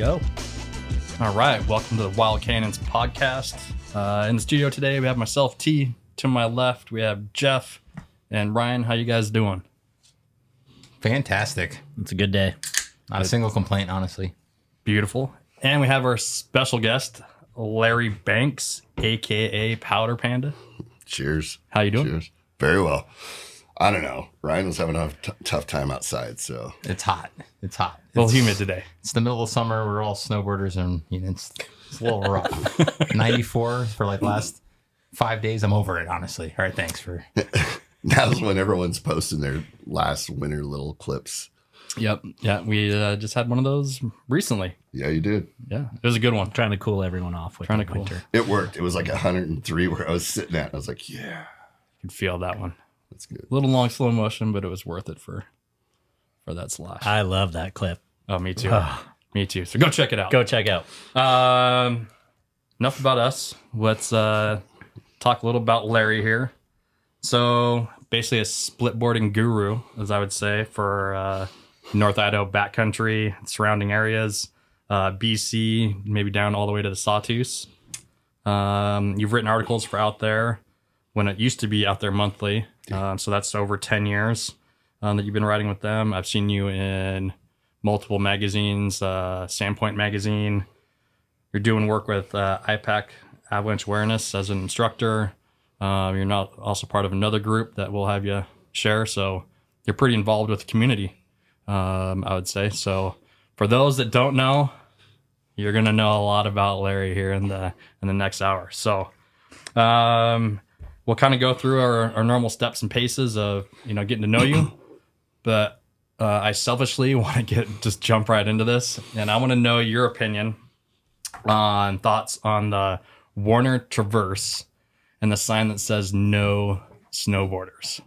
one. Go. All right, welcome to the Wild Cannons podcast. Uh, in the studio today, we have myself, T. To my left, we have Jeff and Ryan. How you guys doing? Fantastic. It's a good day. Not a single complaint, honestly. Beautiful. And we have our special guest, Larry Banks, aka Powder Panda. Cheers. How you doing? Cheers. Very well. I don't know. Ryan was having a t- tough time outside, so It's hot. It's hot. A little humid today. it's the middle of summer. We're all snowboarders, and you know, it's, it's a little rough. 94 for like last five days. I'm over it, honestly. All right, thanks for. now's when everyone's posting their last winter little clips. Yep. Yeah, we uh, just had one of those recently. Yeah, you did. Yeah, it was a good one. Trying to cool everyone off with Trying to cool. winter. It worked. It was like 103 where I was sitting at. I was like, yeah, You could feel that one. That's good. A little long slow motion, but it was worth it for for that slash. I love that clip. oh, me too. me too. So go check it out. Go check out. Um, enough about us. Let's uh, talk a little about Larry here. So basically, a splitboarding guru, as I would say, for uh, North Idaho backcountry, surrounding areas, uh, BC, maybe down all the way to the Sawtooth. Um, you've written articles for Out There when it used to be Out There Monthly. Um, so that's over 10 years um, that you've been writing with them. I've seen you in multiple magazines, uh, Sandpoint Magazine. You're doing work with uh, IPAC Avalanche Awareness as an instructor. Um, you're not also part of another group that we'll have you share. So you're pretty involved with the community, um, I would say. So for those that don't know, you're gonna know a lot about Larry here in the in the next hour. So um, we'll kind of go through our, our normal steps and paces of you know getting to know you, but uh, I selfishly want to get just jump right into this, and I want to know your opinion on thoughts on the Wardner Traverse and the sign that says no snowboarders.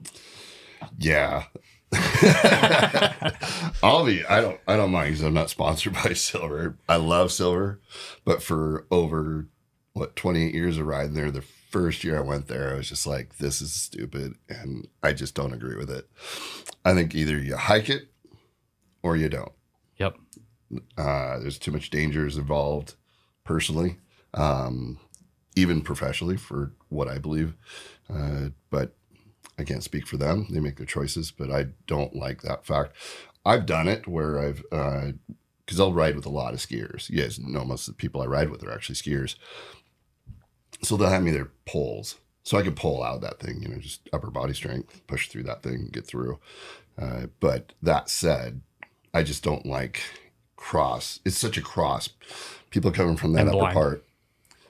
Yeah. I'll be. I don't. I don't mind because I'm not sponsored by Silver. I love Silver, but for over what 28 years of riding there, the first year I went there, I was just like, "This is stupid," and I just don't agree with it. I think either you hike it or you don't. Yep. Uh, there's too much dangers involved, personally, um, even professionally, for what I believe. Uh, but I can't speak for them. They make their choices, but I don't like that fact. I've done it where I've, because I'll ride with a lot of skiers. You guys know most of the people I ride with are actually skiers. So they'll have me their pulls. So I could pull out that thing, you know, just upper body strength, push through that thing, get through. Uh, but that said, I just don't like cross. It's such a cross. People coming from that And upper blind. part.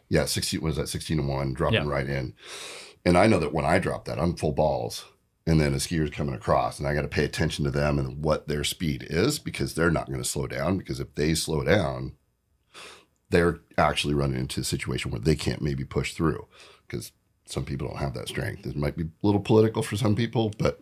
Yeah, 16 was that 16 to 1, dropping Yeah. right in. And I know that when I drop that, I'm full balls. And then a skier's coming across, and I got to pay attention to them and what their speed is because they're not going to slow down. Because if they slow down, they're actually running into a situation where they can't maybe push through because some people don't have that strength. It might be a little political for some people, but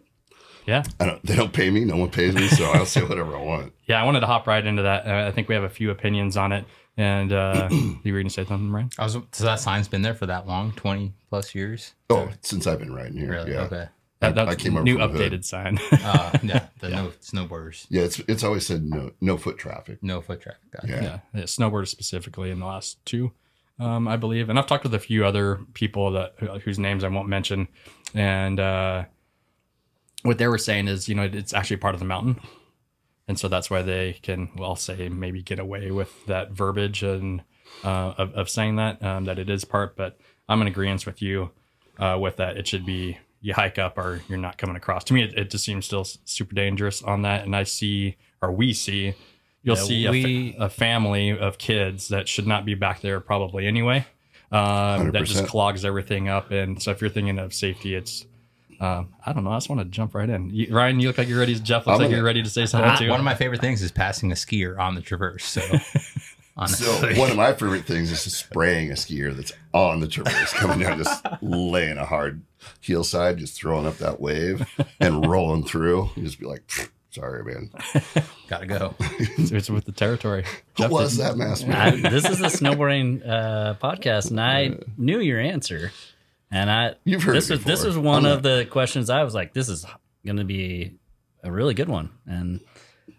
Yeah. I don't, they don't pay me. No one pays me, so I'll say whatever I want. Yeah, I wanted to hop right into that. I think we have a few opinions on it. And uh, you were going to say something, Ryan? I was, so that sign's been there for that long 20 plus years? Oh, since I've been riding here, Really? yeah, Okay. That, I- that's I came over new from the hood. updated sign. Uh, yeah, the no snowboarders, yeah. It's it's always said no no foot traffic. no foot traffic. Yeah. yeah, yeah, snowboarders specifically in the last two, um, I believe. And I've talked with a few other people that whose names I won't mention, and uh, what they were saying is, you know, it's actually part of the mountain, and so that's why they can, well, say maybe get away with that verbiage and uh, of, of saying that um, that it is part. But I'm in agreement with you uh, with that. It should be you hike up or you're not coming across. To me, it, it just seems still super dangerous on that. And I see, or we see, you'll Yeah, see a, fa- a family of kids that should not be back there probably anyway. Um, that just clogs everything up. And so if you're thinking of safety, it's um, I don't know. I just want to jump right in. You, Ryan, you look like you're ready. Jeff looks I'm like gonna- you're ready to say something too. One of my favorite things is passing a skier on the traverse. So, honestly, So one of my favorite things is just spraying a skier that's on the traverse, coming down, just laying a hard heel side, just throwing up that wave and rolling through. You just be like, sorry, man. gotta go. it's, it's with the territory. What Jeff, was did- that mask? I, this is a snowboarding uh, podcast, and I knew your answer. And I You've heard this was this was one I'm of the questions I was like, this is going to be a really good one. And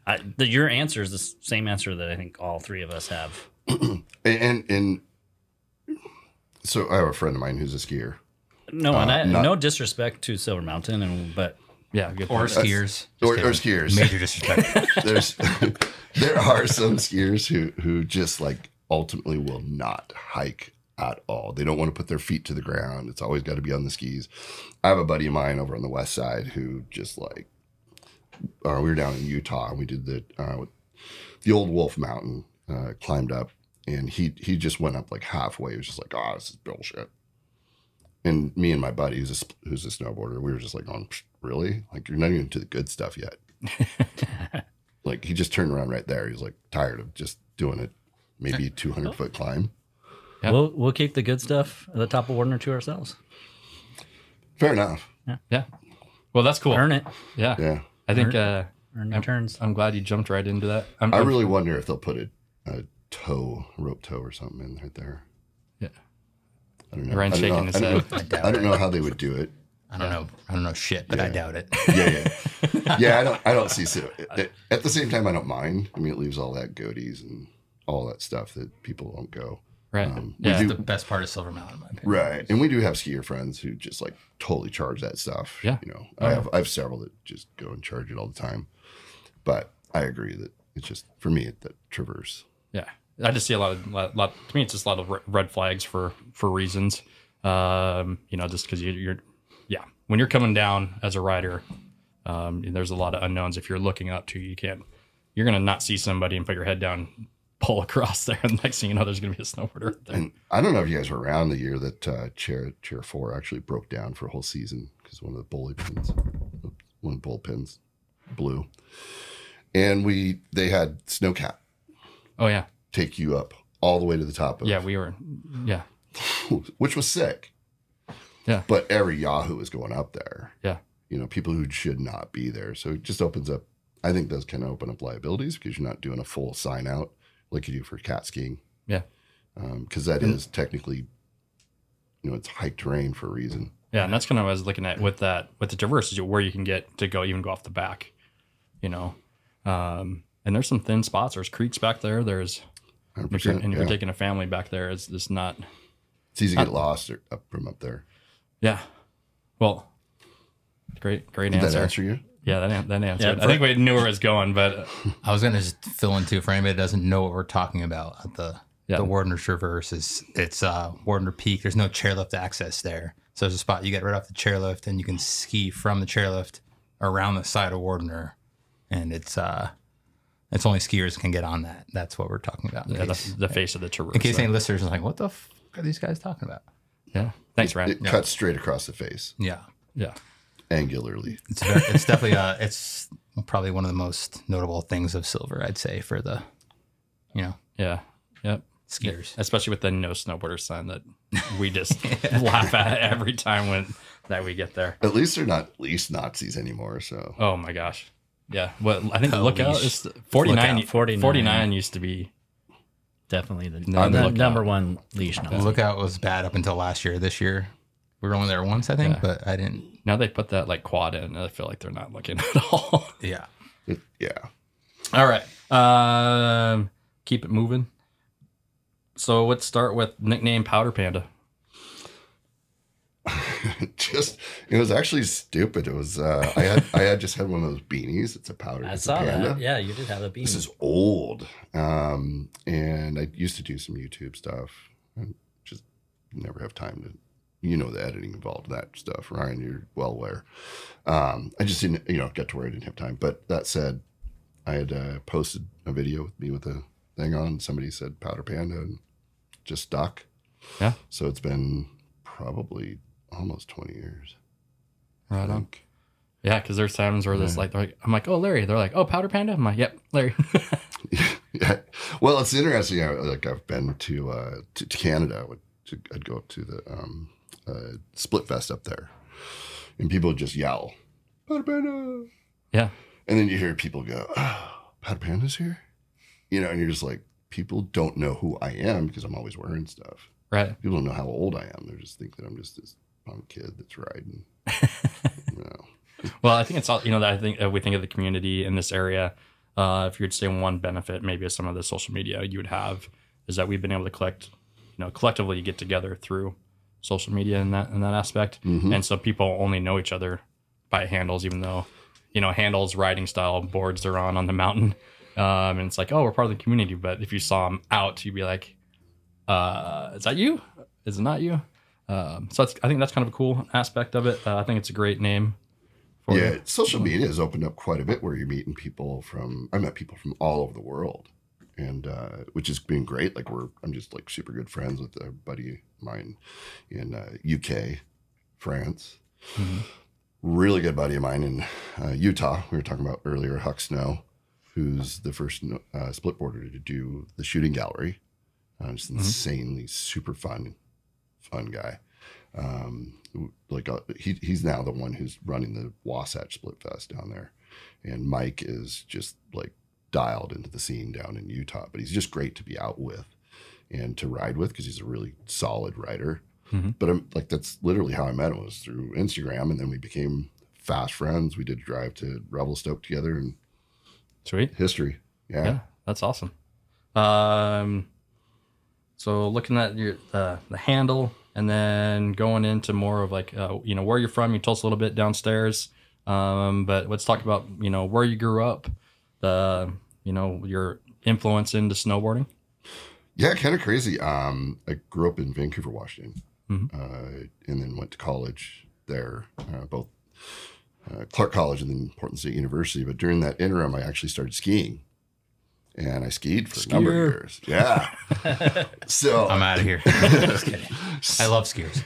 I, the, your answer is the same answer that I think all three of us have. And, and and so I have a friend of mine who's a skier. No, and uh, I, not- no disrespect to Silver Mountain, and but Yeah, good. Or skiers. Or, or skiers. Major disrespect. There's there are some skiers who who just like ultimately will not hike at all. They don't want to put their feet to the ground. It's always got to be on the skis. I have a buddy of mine over on the west side who just like uh, we were down in Utah and we did the uh, the old Wolf Mountain, uh, climbed up, and he he just went up like halfway. He was just like, "Oh, this is bullshit." And me and my buddy, who's a who's a snowboarder, we were just like, "going really? Like you're not even to the good stuff yet." like he just turned around right there. He was like tired of just doing it, maybe 200 foot climb. Yeah. we'll we'll keep the good stuff at the top of Wardner to ourselves. Fair enough. Yeah. Yeah. Well, that's cool. Earn it, Yeah. Yeah. I think uh, earn your turns. I'm glad you jumped right into that. I'm, I I'm- really wonder if they'll put a, a toe, rope toe or something in right there. Yeah. I don't know. Ryan's I don't shaking know. his I don't know- I doubt I don't know how they would do it. I don't know. I don't know shit, but I doubt it. Yeah, yeah, yeah. I don't. I don't see. So, at the same time, I don't mind. I mean, it leaves all that goatees and all that stuff that people don't go. Right. Um, yeah. do- the best part of Silver Mountain, in my opinion. Right. And we do have skier friends who just like totally charge that stuff. Yeah. You know, Oh, I yeah. have I have several that just go and charge it all the time. But I agree that it's just for me that traverse. Yeah, I just see a lot of lot, lot. To me, it's just a lot of red flags for for reasons. Um, you know, just because you, you're, yeah, when you're coming down as a rider, um, there's a lot of unknowns. If you're looking up to, you can't. You're gonna not see somebody and put your head down, pull across there, and next thing you know, there's gonna be a snowboarder there. And I don't know if you guys were around the year that uh, chair chair four actually broke down for a whole season because one of the bully pins, one of the bull pins, blew, and we they had snowcat Oh yeah, take you up all the way to the top of yeah, we were, yeah, which was sick. Yeah. But every Yahoo is going up there. Yeah. You know, people who should not be there. So it just opens up, I think those can open up liabilities because you're not doing a full sign out like you do for cat skiing. Yeah. Because that is technically, you know, it's hike terrain for a reason. yeah, and that's kind of what I was looking at with that with the traverse is where you can get to go even go off the back, you know. Um, and there's some thin spots. There's creeks back there. There's 100%. if you're, and if yeah. you're taking a family back there, it's just not. it's easy to get lost or up from up there. Yeah. Well, great, great Did that answer. answer you? Yeah, that, an- that answered. Yeah, I think we knew where it was going, but I was gonna just fill in too for anybody that doesn't know what we're talking about. The Yeah. the Wardner Traverse is it's uh Wardner Peak. There's no chairlift access there, so there's a spot you get right off the chairlift, and you can ski from the chairlift around the side of Wardner, and it's uh it's only skiers can get on that. That's what we're talking about. Yeah, case, the, the face of the traverse. in case any listeners are like, what the f- are these guys talking about? yeah. Thanks, Ryan. It cuts straight across the face, Yeah, yeah. Angularly. it's very, it's definitely uh it's probably one of the most notable things of silver, I'd say, for the you know Yeah. Yep. skiers. Especially with the no snowboarder sign that we just laugh at every time when that we get there. At least they're not least Nazis anymore. So Oh my gosh. Yeah. Well, I think the Oh, lookout is 49. Lookout. 49. 49 used to be. Definitely the, No, the number one leash. The Now. lookout was bad up until last year. This year, we were only there once, I think, Yeah. but I didn't. Now they put that like quad in. and I feel like they're not looking at all. Yeah. yeah. All right. Um, keep it moving. So let's start with nickname Powder Panda. just it was actually stupid. It was uh, I had I had just had one of those beanies. It's a powder. I saw panda. that. Yeah, you did have a beam. This is old, um, and I used to do some YouTube stuff. and just never have time to, you know, the editing involved in that stuff. Ryan, you're well aware. Um, I just didn't, you know, get to where I didn't have time. But that said, I had uh, posted a video with me with a thing on. Somebody said powder panda and just stuck. Yeah. So it's been probably almost 20 years. I Right on. think. Yeah, because there's times where this Yeah. like, they're like, I'm like, oh Larry. They're like, oh Powder Panda. I'm like, yep, Larry. yeah. Well, it's interesting. I, like I've been to uh, to, to Canada. I would to, I'd go up to the um, uh, Split Fest up there, and people just yell, "Powder Panda!" yeah, And then you hear people go, oh, "Powder Panda's here," you know, and you're just like, people don't know who I am because I'm always wearing stuff. right. People don't know how old I am. They just think that I'm just this punk kid that's riding. you know. Well, I think it's all you know. That I think uh, we think of the community in this area. uh, if you would say one benefit, maybe of some of the social media you would have is that we've been able to collect, you know, collectively get together through social media in that in that aspect, and so people only know each other by handles, even though you know handles, riding style, boards they're on on the mountain, um, and it's like, oh, we're part of the community. But if you saw them out, you'd be like, uh, is that you? Is it not you? Um, so that's, I think that's kind of a cool aspect of it. Uh, I think it's a great name. For yeah, it. social media has opened up quite a bit where you're meeting people from. I met people from all over the world, and uh, which has been great. Like we're, I'm just like super good friends with a buddy of mine in uh, UK, France. Really good buddy of mine in uh, Utah. We were talking about earlier, Huck Snow, who's the first uh, split boarder to do the shooting gallery. Uh, just insanely super fun, fun guy um, like uh, he he's now the one who's running the Wasatch Split Fest down there, and Mike is just like dialed into the scene down in Utah. But he's just great to be out with and to ride with because he's a really solid rider. Mhm. But I'm like that's literally how I met him was through Instagram, and then we became fast friends. We did a drive to Revelstoke together and Sweet. history. Yeah. Yeah, that's awesome. Um, so looking at your uh, the handle, and then going into more of like uh, you know where you're from. You told us a little bit downstairs, um, but let's talk about you know where you grew up, the you know your influence into snowboarding. Yeah, kind of crazy. Um, I grew up in Vancouver, Washington, Mhm. uh, and then went to college there, uh, both uh, Clark College and then Portland State University. But during that interim, I actually started skiing, and I skied for a number of years. Yeah. so I'm out of here. Just kidding. I love skiers.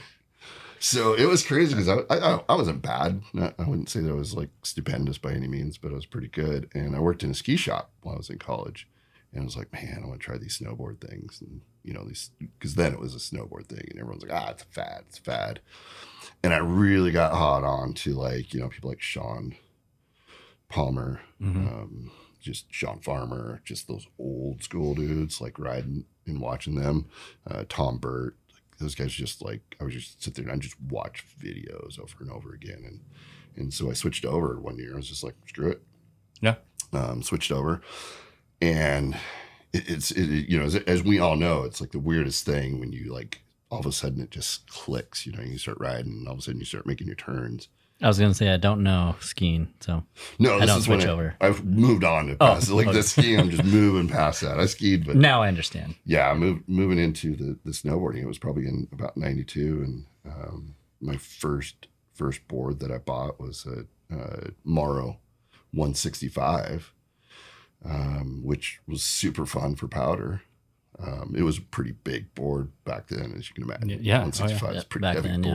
So it was crazy because I, I I wasn't bad. I wouldn't say that I was like stupendous by any means, but I was pretty good. And I worked in a ski shop while I was in college, and I was like, man, I want to try these snowboard things, and you know these because then it was a snowboard thing, and everyone's like, ah, it's a fad, it's a fad. And I really got hot on to like you know people like Shaun Palmer, um, just Sean Farmer, just those old school dudes like riding and watching them. Uh, Tom Burt, those guys just like I would just sit there and I'd just watch videos over and over again, and and so I switched over one year. I was just like, screw it, Yeah. um, switched over, and it, it's it, you know as, as we all know, it's like the weirdest thing when you like all of a sudden it just clicks. You know, you start riding, and all of a sudden you start making your turns. I was gonna say I don't know skiing, so No, I don't switch I- over. I've moved on to Oh, past it. Like okay. the skiing, I'm just moving past that. I skied, but now I understand. yeah, I moved moving into the the snowboarding. It was probably in about '92, and um, my first first board that I bought was a, uh Morrow 165, um, which was super fun for powder. Um, it was a pretty big board back then, as you can imagine. Yeah. Oh, 165 yeah. is pretty Back heavy then, yeah.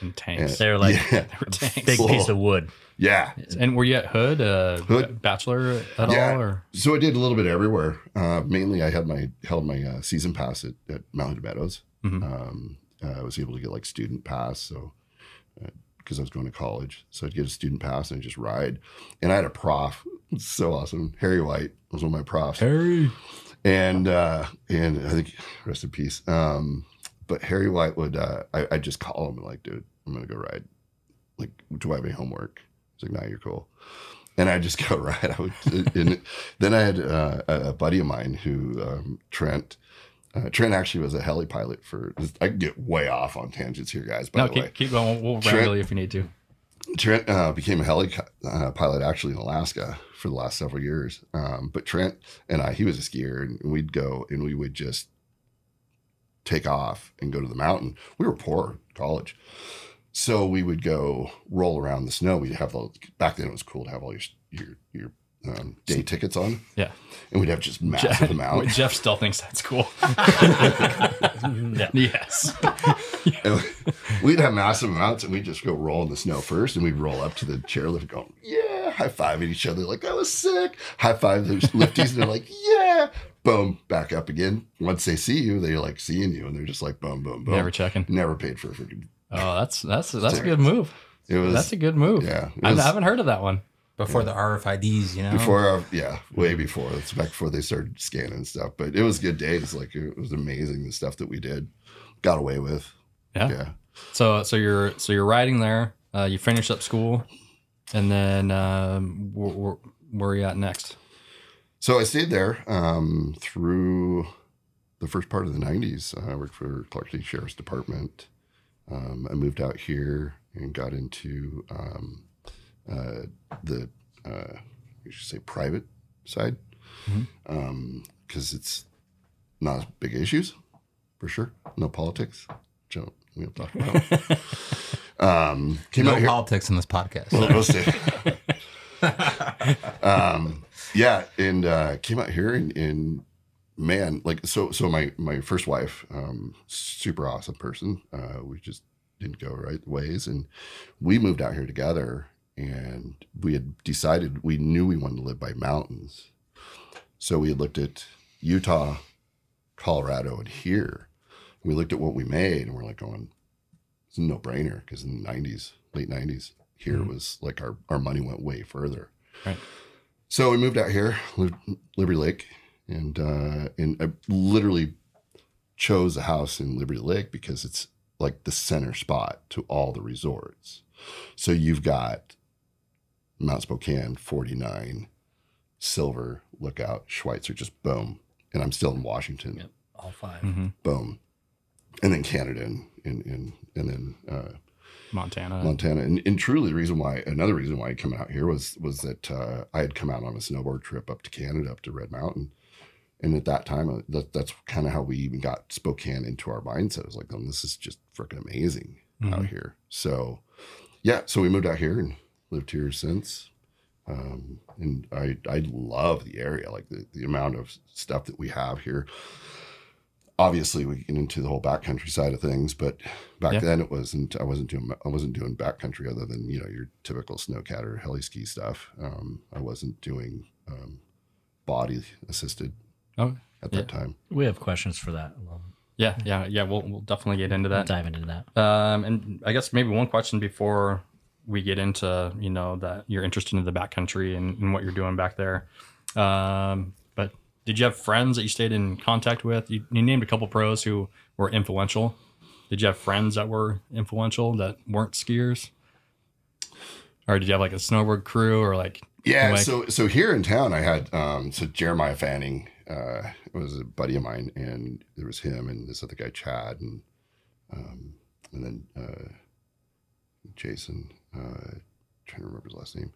Board. And tanks. They're like yeah, They were tanks. big Full. piece of wood. yeah. And were you at Hood, uh, Hood. Bachelor at Yeah. all? Or So I did a little bit everywhere. Uh, mainly, I had my held my uh, season pass at, at Mount Hood Meadows. Mhm. Um, uh, I was able to get like student pass, so because I was going to college, so I'd get a student pass and I'd just ride. And I had a prof, so awesome. Harry White was one of my profs, Harry? and uh, and I think rest in peace. Um, but Harry White would uh, I I'd just call him and like, dude, I'm gonna go ride. Like, do I have any homework? He's like, nah, you're cool. And I just go ride. I would, and then I had uh, a buddy of mine who um, Trent. Uh, Trent actually was a heli pilot for. I can get way off on tangents here, guys. By No, the keep, way, keep going. We'll, Trent- you if you need to. Trent uh, became a heli uh, pilot actually in Alaska for the last several years. Um, but Trent and I, he was a skier, and we'd go and we would just take off and go to the mountain. We were poor at college. So we would go roll around the snow. We'd have the back then it was cool to have all your your your um, day tickets on, Yeah. and we'd have just massive amounts. Jeff still thinks that's cool. Yeah. yes. And we'd have massive amounts and we'd just go roll in the snow first and we'd roll up to the chairlift going, yeah, high five at each other like that was sick. High five those lifties and they're like, yeah. Boom, back up again. Once they see you, they're like seeing you and they're just like boom, boom, boom. Never checking. Never paid for a freaking Oh, that's that's that's a good move. it was That's a good move. yeah. it I haven't heard of that one. Before the RFIDs, you know. before uh, yeah, way before. It's back before they started scanning and stuff. But it was good days. Like it was amazing the stuff that we did. Got away with. Yeah. Yeah. So so you're so you're riding there. Uh, you finish up school, and then um, where, where, where are you at next? So I stayed there um, through the first part of the 90s. I worked for Clark County Sheriff's Department. Um, I moved out here and got into um, uh, the, uh, you should say, private side because it's not as big issues for sure. No politics. don't- We don't talk about. um, came No out here. politics in this podcast. Well, we'll see. um, yeah, and uh, came out here and, and man, like so. So my my first wife, um, super awesome person. Uh, we just didn't go right ways, and we moved out here together. And we had decided we knew we wanted to live by mountains, so we looked at Utah, Colorado, and here. We looked at what we made, and we're like going, it's a no brainer because in the 90s, late 90s, here was like our, our money went way further. Right. So we moved out here, lived Liberty Lake, and uh, and I literally chose a house in Liberty Lake because it's like the center spot to all the resorts. So you've got Mount Spokane, 49, Silver, Lookout, Schweitzer, just boom. And I'm still in Washington Yep. All 5 Mm-hmm. boom, and then Canada and and and, and then uh, Montana. Montana. And, and truly, the reason why another reason why I come out here was was that uh, I had come out on a snowboard trip up to Canada, up to Red Mountain, and at that time, uh, that, that's kind of how we even got Spokane into our mindset. It was like, oh, this is just freaking amazing out here. So, yeah, so we moved out here and lived here since. Um, and I I love the area, like the, the amount of stuff that we have here obviously we get into the whole backcountry side of things, but back Yeah. then it wasn't. I wasn't doing. I wasn't doing backcountry other than you know your typical snowcat or heli ski stuff. Um, I wasn't doing um, body assisted Oh, at that time. We have questions for that. We'll yeah, yeah, yeah. We'll we'll definitely get into that. dive into that. Um, and I guess maybe one question before we get into you know that you're interested in the backcountry and, and what you're doing back there. Um, but did you have friends that you stayed in contact with? You, you named a couple pros who were influential. Did you have friends that were influential that weren't skiers? Or did you have like a snowboard crew or like Yeah. like- so so here in town, I had um, so Jeremiah Fanning uh, was a buddy of mine, and there was him and this other guy Chad, and um, and then uh, Jason. Uh, trying to remember his last name.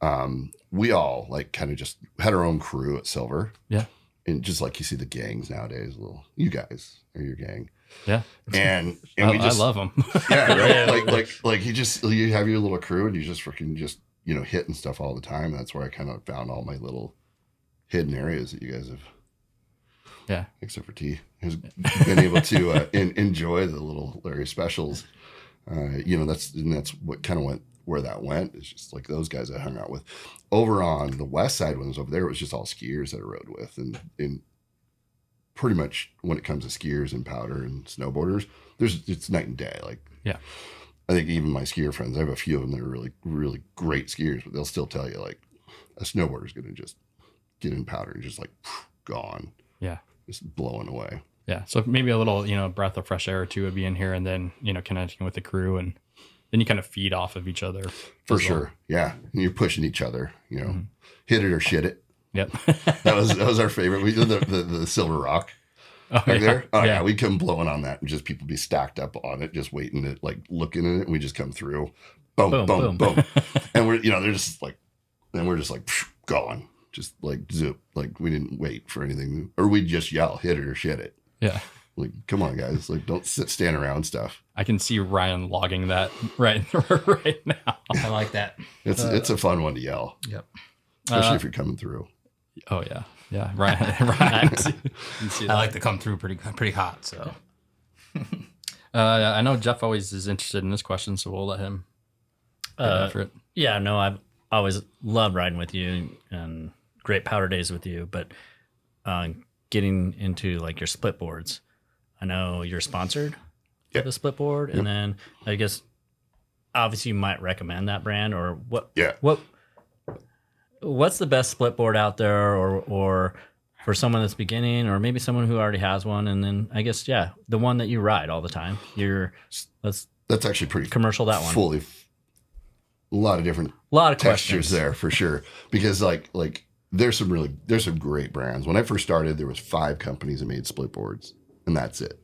Um, we all like kind of just had our own crew at Silver. Yeah. And just like you see the gangs nowadays, little you guys are your gang, yeah? and and I, we just I love them. yeah, right. like like like you just you have your little crew and you just freaking just you know hitting stuff all the time. That's where I kind of found all my little hidden areas that you guys have. Yeah. except for T, has been able to uh, in, enjoy the little Larry specials. Uh, you know, that's and that's what kind of went where that went. It's just like those guys I hung out with. Over on the west side, when it was over there, it was just all skiers that I rode with, and and pretty much when it comes to skiers and powder and snowboarders, there's it's night and day. Like Yeah. I think even my skier friends, I have a few of them that are really really great skiers, but they'll still tell you like a snowboarder's going to just get in powder and just like gone, yeah. just blowing away. Yeah. So maybe a little, you know, breath of fresh air or two would be in here and then, you know, connecting with the crew and then you kind of feed off of each other. For as well. sure. Yeah. And you're pushing each other, you know, Mm-hmm. hit it or shit it. Yep. That was that was our favorite. We did the, the, the silver rock oh, back there. Oh yeah. yeah. We'd come blowing on that and just people be stacked up on it, just waiting to like looking at it. And we just come through. Boom, boom, Boom, boom. boom. and we're you know, they're just like and we're just like phew, gone. Just like zip. Like we didn't wait for anything. Or we'd just yell, hit it or shit it. Yeah. Like, come on, guys. Like don't sit stand around stuff. I can see Ryan logging that right right now. I like that. It's it's a fun one to yell. Yep. Especially Uh, if you're coming through. Oh yeah. Yeah. Ryan Ryan. you see I like to come through pretty pretty hot. So Uh, I know Jeff always is interested in this question, so we'll let him Uh, after it. yeah, no, I've always loved riding with you and great powder days with you, but uh, getting into like your split boards, I know you're sponsored Yep. for the split board, and then I guess obviously you might recommend that brand or what? Yeah. What? What's the best split board out there, or or for someone that's beginning, or maybe someone who already has one, and then I guess yeah, the one that you ride all the time. You're let's That's actually pretty commercial that one. fully a lot of different A lot of textures questions there for sure because like like there's some really there's some great brands. When I first started, there was five companies that made split boards, and that's it.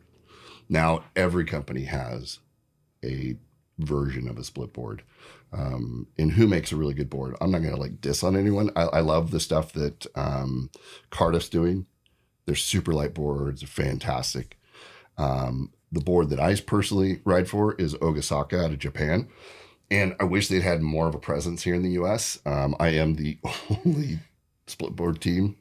Now every company has a version of a split board. Um, and who makes a really good board? I'm not gonna like diss on anyone. I, I love the stuff that um, Cardiff's doing. They're super light boards, fantastic. Um, the board that I personally ride for is Ogasaka out of Japan. And I wish they'd had more of a presence here in the US. Um, I am the only split board team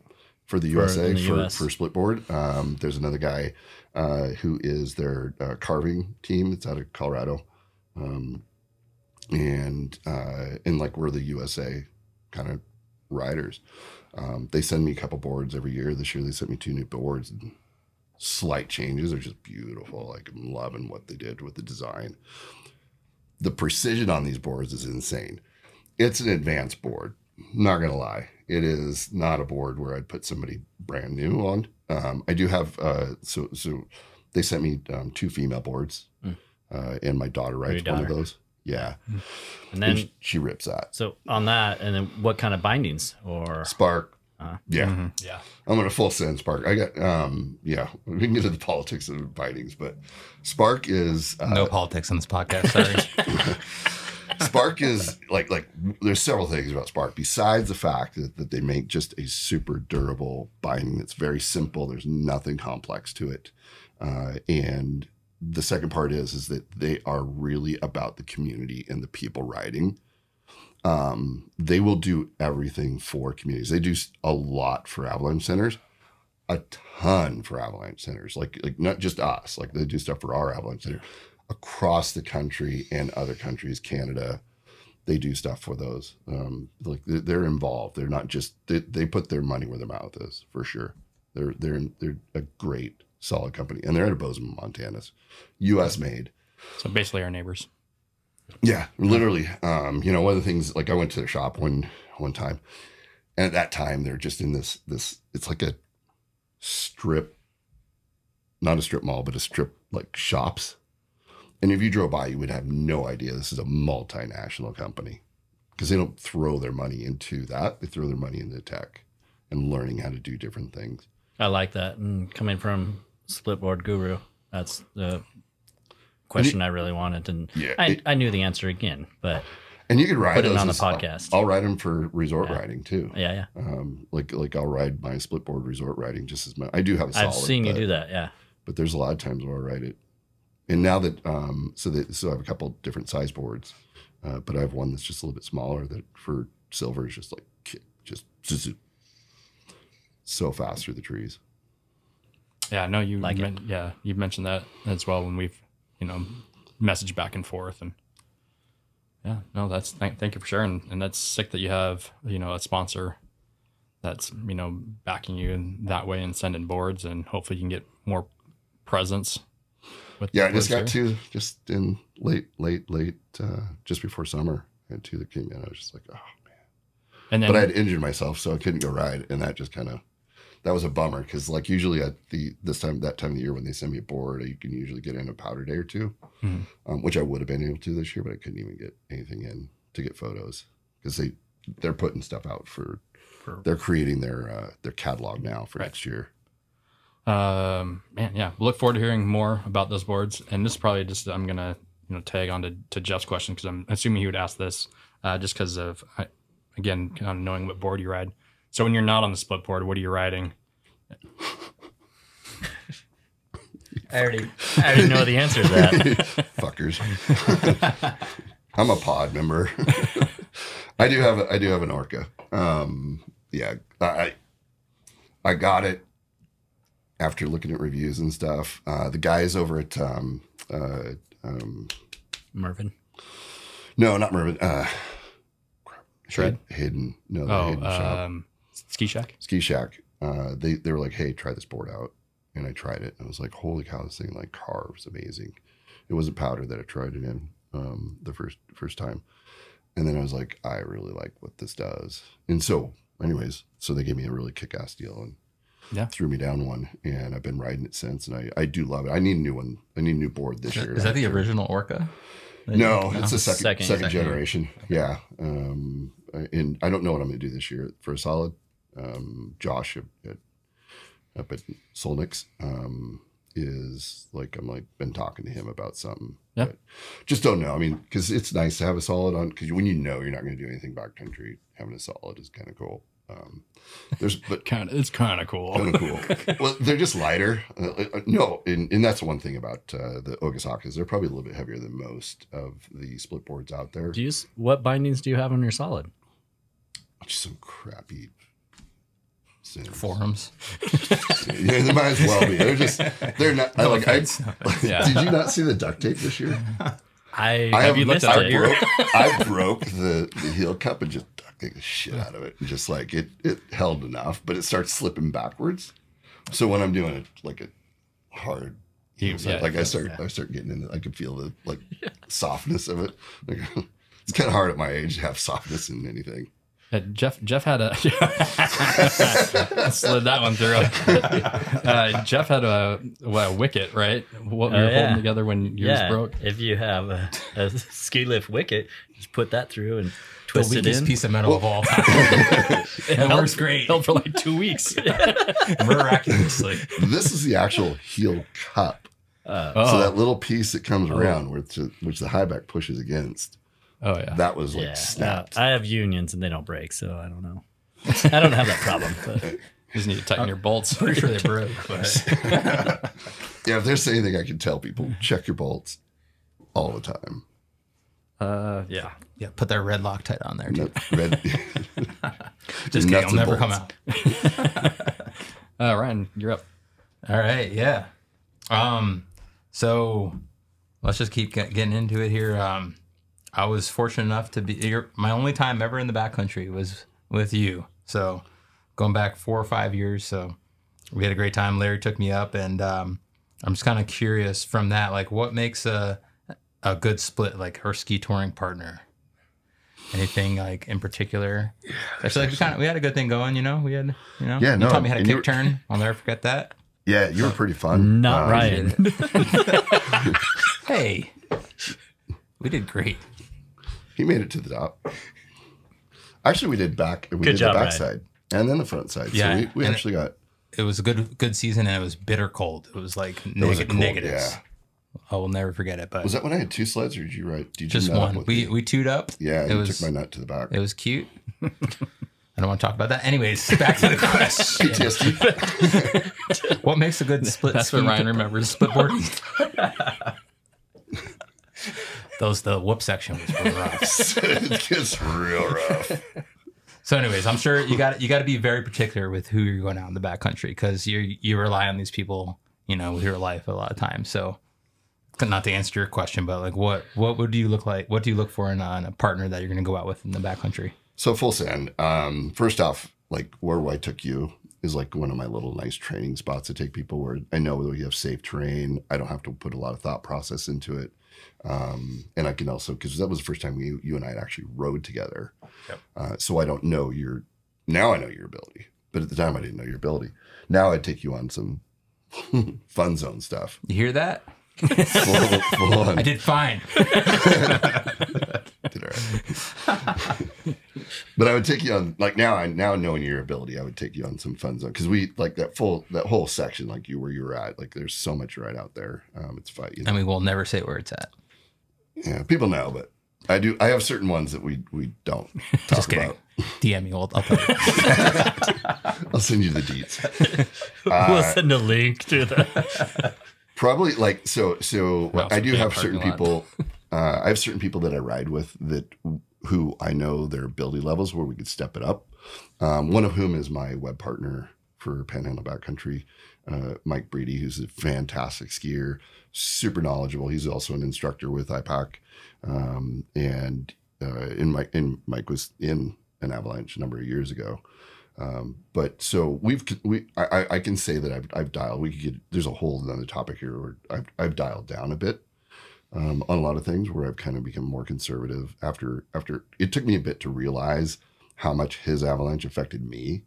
for the USA in the for, US. for split board. Um, there's another guy uh, who is their uh, carving team. It's out of Colorado. Um, and uh, and like we're the USA kind of riders. Um, they send me a couple boards every year. This year they sent me two new boards. And slight changes are just beautiful. Like I'm loving what they did with the design. The precision on these boards is insane. It's an advanced board. Not gonna lie, it is not a board where I'd put somebody brand new on. Um, I do have uh, so so they sent me um, two female boards, uh, and my daughter rides your one of those. Yeah, And and then she, she rips that so on that, and then what kind of bindings or spark. Uh, yeah, Yeah. I'm gonna full send Spark. I got um yeah, we can get into the politics of bindings, but Spark is uh, no politics on this podcast. Sorry. Spark is like like there's several things about Spark besides the fact that, that they make just a super durable binding that's very simple. There's nothing complex to it, uh, and the second part is is that they are really about the community and the people riding. Um, they will do everything for communities. They do a lot for avalanche centers, a ton for avalanche centers. Like like not just us. Like they do stuff for our avalanche center across the country and other countries, Canada. They do stuff for those. Um, like they're, they're involved. They're not just they, they put their money where their mouth is for sure. They're they're they're a great solid company, and they're out of Bozeman, Montana. U.S. made. So basically, our neighbors. Yeah, literally. Um, you know, one of the things like I went to their shop one one time, and at that time they're just in this this. It's like a strip, not a strip mall, but a strip like shops. And if you drove by, you would have no idea this is a multinational company because they don't throw their money into that. They throw their money into tech and learning how to do different things. I like that. And coming from Splitboard Guru, that's the question I really wanted. And Yeah, I, it- I knew the answer again, but And you could ride Put it those on the as- podcast. I'll ride them for resort Yeah. riding too. yeah, yeah. Um, like like I'll ride my splitboard resort riding just as much. I do have a solid. I've seen you do that. Yeah. but there's a lot of times where I ride it. And now that um, so that so I have a couple different size boards, uh, but I have one that's just a little bit smaller that for silver is just like ki- just zzz, so fast through the trees. Yeah, no, you Like men- yeah, you've mentioned that as well when we've you know messaged back and forth and yeah, no, that's thank, thank you for sharing and that's sick that you have you know a sponsor that's you know backing you in that way and sending boards and hopefully you can get more presence. With Yeah, I just got two just in late, late, late, uh, just before summer. I had two that came in. I was just like, oh man. and then But I had injured myself, so I couldn't go ride, and that just kind of that was a bummer because like usually at the this time that time of the year when they send me a board, you can usually get in a powder day or 2 Mhm. um, which I would have been able to this year, but I couldn't even get anything in to get photos because they they're putting stuff out for, For- they're creating their uh, their catalog now for Right. next year. Um, man, yeah. Look forward to hearing more about those boards. And this is probably just I'm gonna you know tag on to, to Jeff's question because I'm assuming he would ask this uh, just because of again kind of knowing what board you ride. So when you're not on the split board, what are you riding? I already, I already know the answer to that. Fuckers. I'm a pod member. I do have a, I do have an orca. Um, yeah, I I- I got it after looking at reviews and stuff. Uh, the guys over at um, uh, um, Mervin. no, not Mervin. Uh, Shred? Hidden. No, the Oh, Hidden shop. um, Ski Shack. Ski Shack. Uh, they they were like, "Hey, try this board out," and I tried it. And I was like, "Holy cow, this thing like carves amazing." It wasn't powder that I tried it in um, the first first time, and then I was like, "I really like what this does." And so, anyways, so they gave me a really kick ass deal and Yeah. threw me down one, and I've been riding it since. And I I do love it. I need a new one. I need a new board this year. Is that the actually. original Orca? No, it's the second Second. second, Second. generation. Yeah, um, and I don't know what I'm going to do this year for a solid. um, Josh at, at, up at Solnix um, is like I'm like been talking to him about something. Yeah. Just don't know. I mean, because it's nice to have a solid on because when you know you're not going to do anything backcountry, having a solid is kind of cool. Um, there's but Kind of, it's kind of cool. kind of cool. well, they're just lighter. Uh, uh, no, and, and that's one thing about uh, the Ogasakas. They're probably a little bit heavier than most of the split boards out there. Do you what bindings do you have on your solid? Just some crappy. Sims. Forums. yeah, they might as well be. They're just they're not. I like. I, Yeah. Did you not see the duct tape this year? I, I have you looked at at I it? broke, I broke the, the heel cup and just ducted the shit out of it. And just like it, it held enough, but it starts slipping backwards. So when I'm doing it like a hard, You- so, yeah, like I start, I start getting in it. I can feel the like softness of it. Like, it's kind of hard at my age to have softness in anything. Uh, Jeff Jeff had a slid that one through. Uh, Jeff had a, what, a wicket, right? What we Oh, were yeah. holding together when yours yeah, broke. if you have a, a ski lift wicket, just put that through and The twist it weakest in. piece of metal of all time. it works great. Held for like two weeks. Miraculously. This is the actual heel cup. Uh, Oh, So that little piece that comes around, which which the high back pushes against, oh yeah. that was like yeah, snapped. Uh, I have unions and they don't break, so I don't know. I don't have that problem. But just need to tighten your bolts. Pretty sure they broke, but Yeah, if there's anything I can tell people, check your bolts all the time. Uh, yeah. yeah, put that red Loctite on there too. Nut- red, Just kidding, nuts it'll and never come out. Uh, Ryan, you're up. All right, yeah. Um, so let's just keep getting into it here. Um, I was fortunate enough to be your, my only time ever in the backcountry was with you. So going back four or five years. So we had a great time. Larry took me up, and um, I'm just kind of curious from that, like what makes a a good split, like her ski touring partner. Anything like in particular? I feel like we kind of we had a good thing going. You know, we had you know. Yeah, you no, taught me how to kick were- turn. I'll never forget that. yeah, you were pretty fun. not Um, Ryan. Hey, we did great. He made it to the top. Actually, we did back. We did job, the Ryan. and then the front side. Yeah, so we, we and- actually got It was a good good season, and it was bitter cold. It was like it was a neg- cold, negatives. Yeah. I will never forget it. But Was that when I had two sleds, or did you write? Did you just nut up one. with We me? we tuned up. yeah, it you was took my nut to the back. it was cute. I don't want to talk about that. Anyways, back to the question. PTSD. what makes a good split? That's what Ryan remembers. Split board. Those the whoop section was rough. it gets real rough. So, anyways, I'm sure you got you got to be very particular with who you're going out in the backcountry because you you rely on these people, you know, with your life a lot of times. So, not to answer your question, but like, what what would you look like? What do you look for in a, in a partner that you're going to go out with in the backcountry? So full send. Um, first off, like where I took you is like one of my little nice training spots to take people where I know that we have safe terrain. I don't have to put a lot of thought process into it. Um, and I can also because that was the first time we, you and I had actually rode together. Yep. Uh, so I don't know your now I know your ability, but at the time I didn't know your ability. Now I'd take you on some fun zone stuff. You hear that? Full, full on. I did fine. did all right. but I would take you on like now. I now knowing your ability, I would take you on some fun zone because we like that full that whole section like you where you were at. Like there's so much right out there. Um, it's fun. You know? And we will never say where it's at. Yeah, people know, but I do. I have certain ones that we we don't talk Just kidding. about. DM me. I'll, I'll. I'll send you the deets. we'll Uh, send a link to the. Probably like so. So Well, I do have certain people. Uh, I have certain people that I ride with that who I know their ability levels where we could step it up. Um, one of whom is my web partner for Panhandle Backcountry, uh, Mike Breedy, who's a fantastic skier, super knowledgeable. He's also an instructor with IPAC, um, and uh, in Mike Mike was in an avalanche a number of years ago. Um, but so we've we I, I- can say that I've I've dialed. We could get there's a whole other topic here where I've I've dialed down a bit um, on a lot of things where I've kind of become more conservative after after it took me a bit to realize how much his avalanche affected me.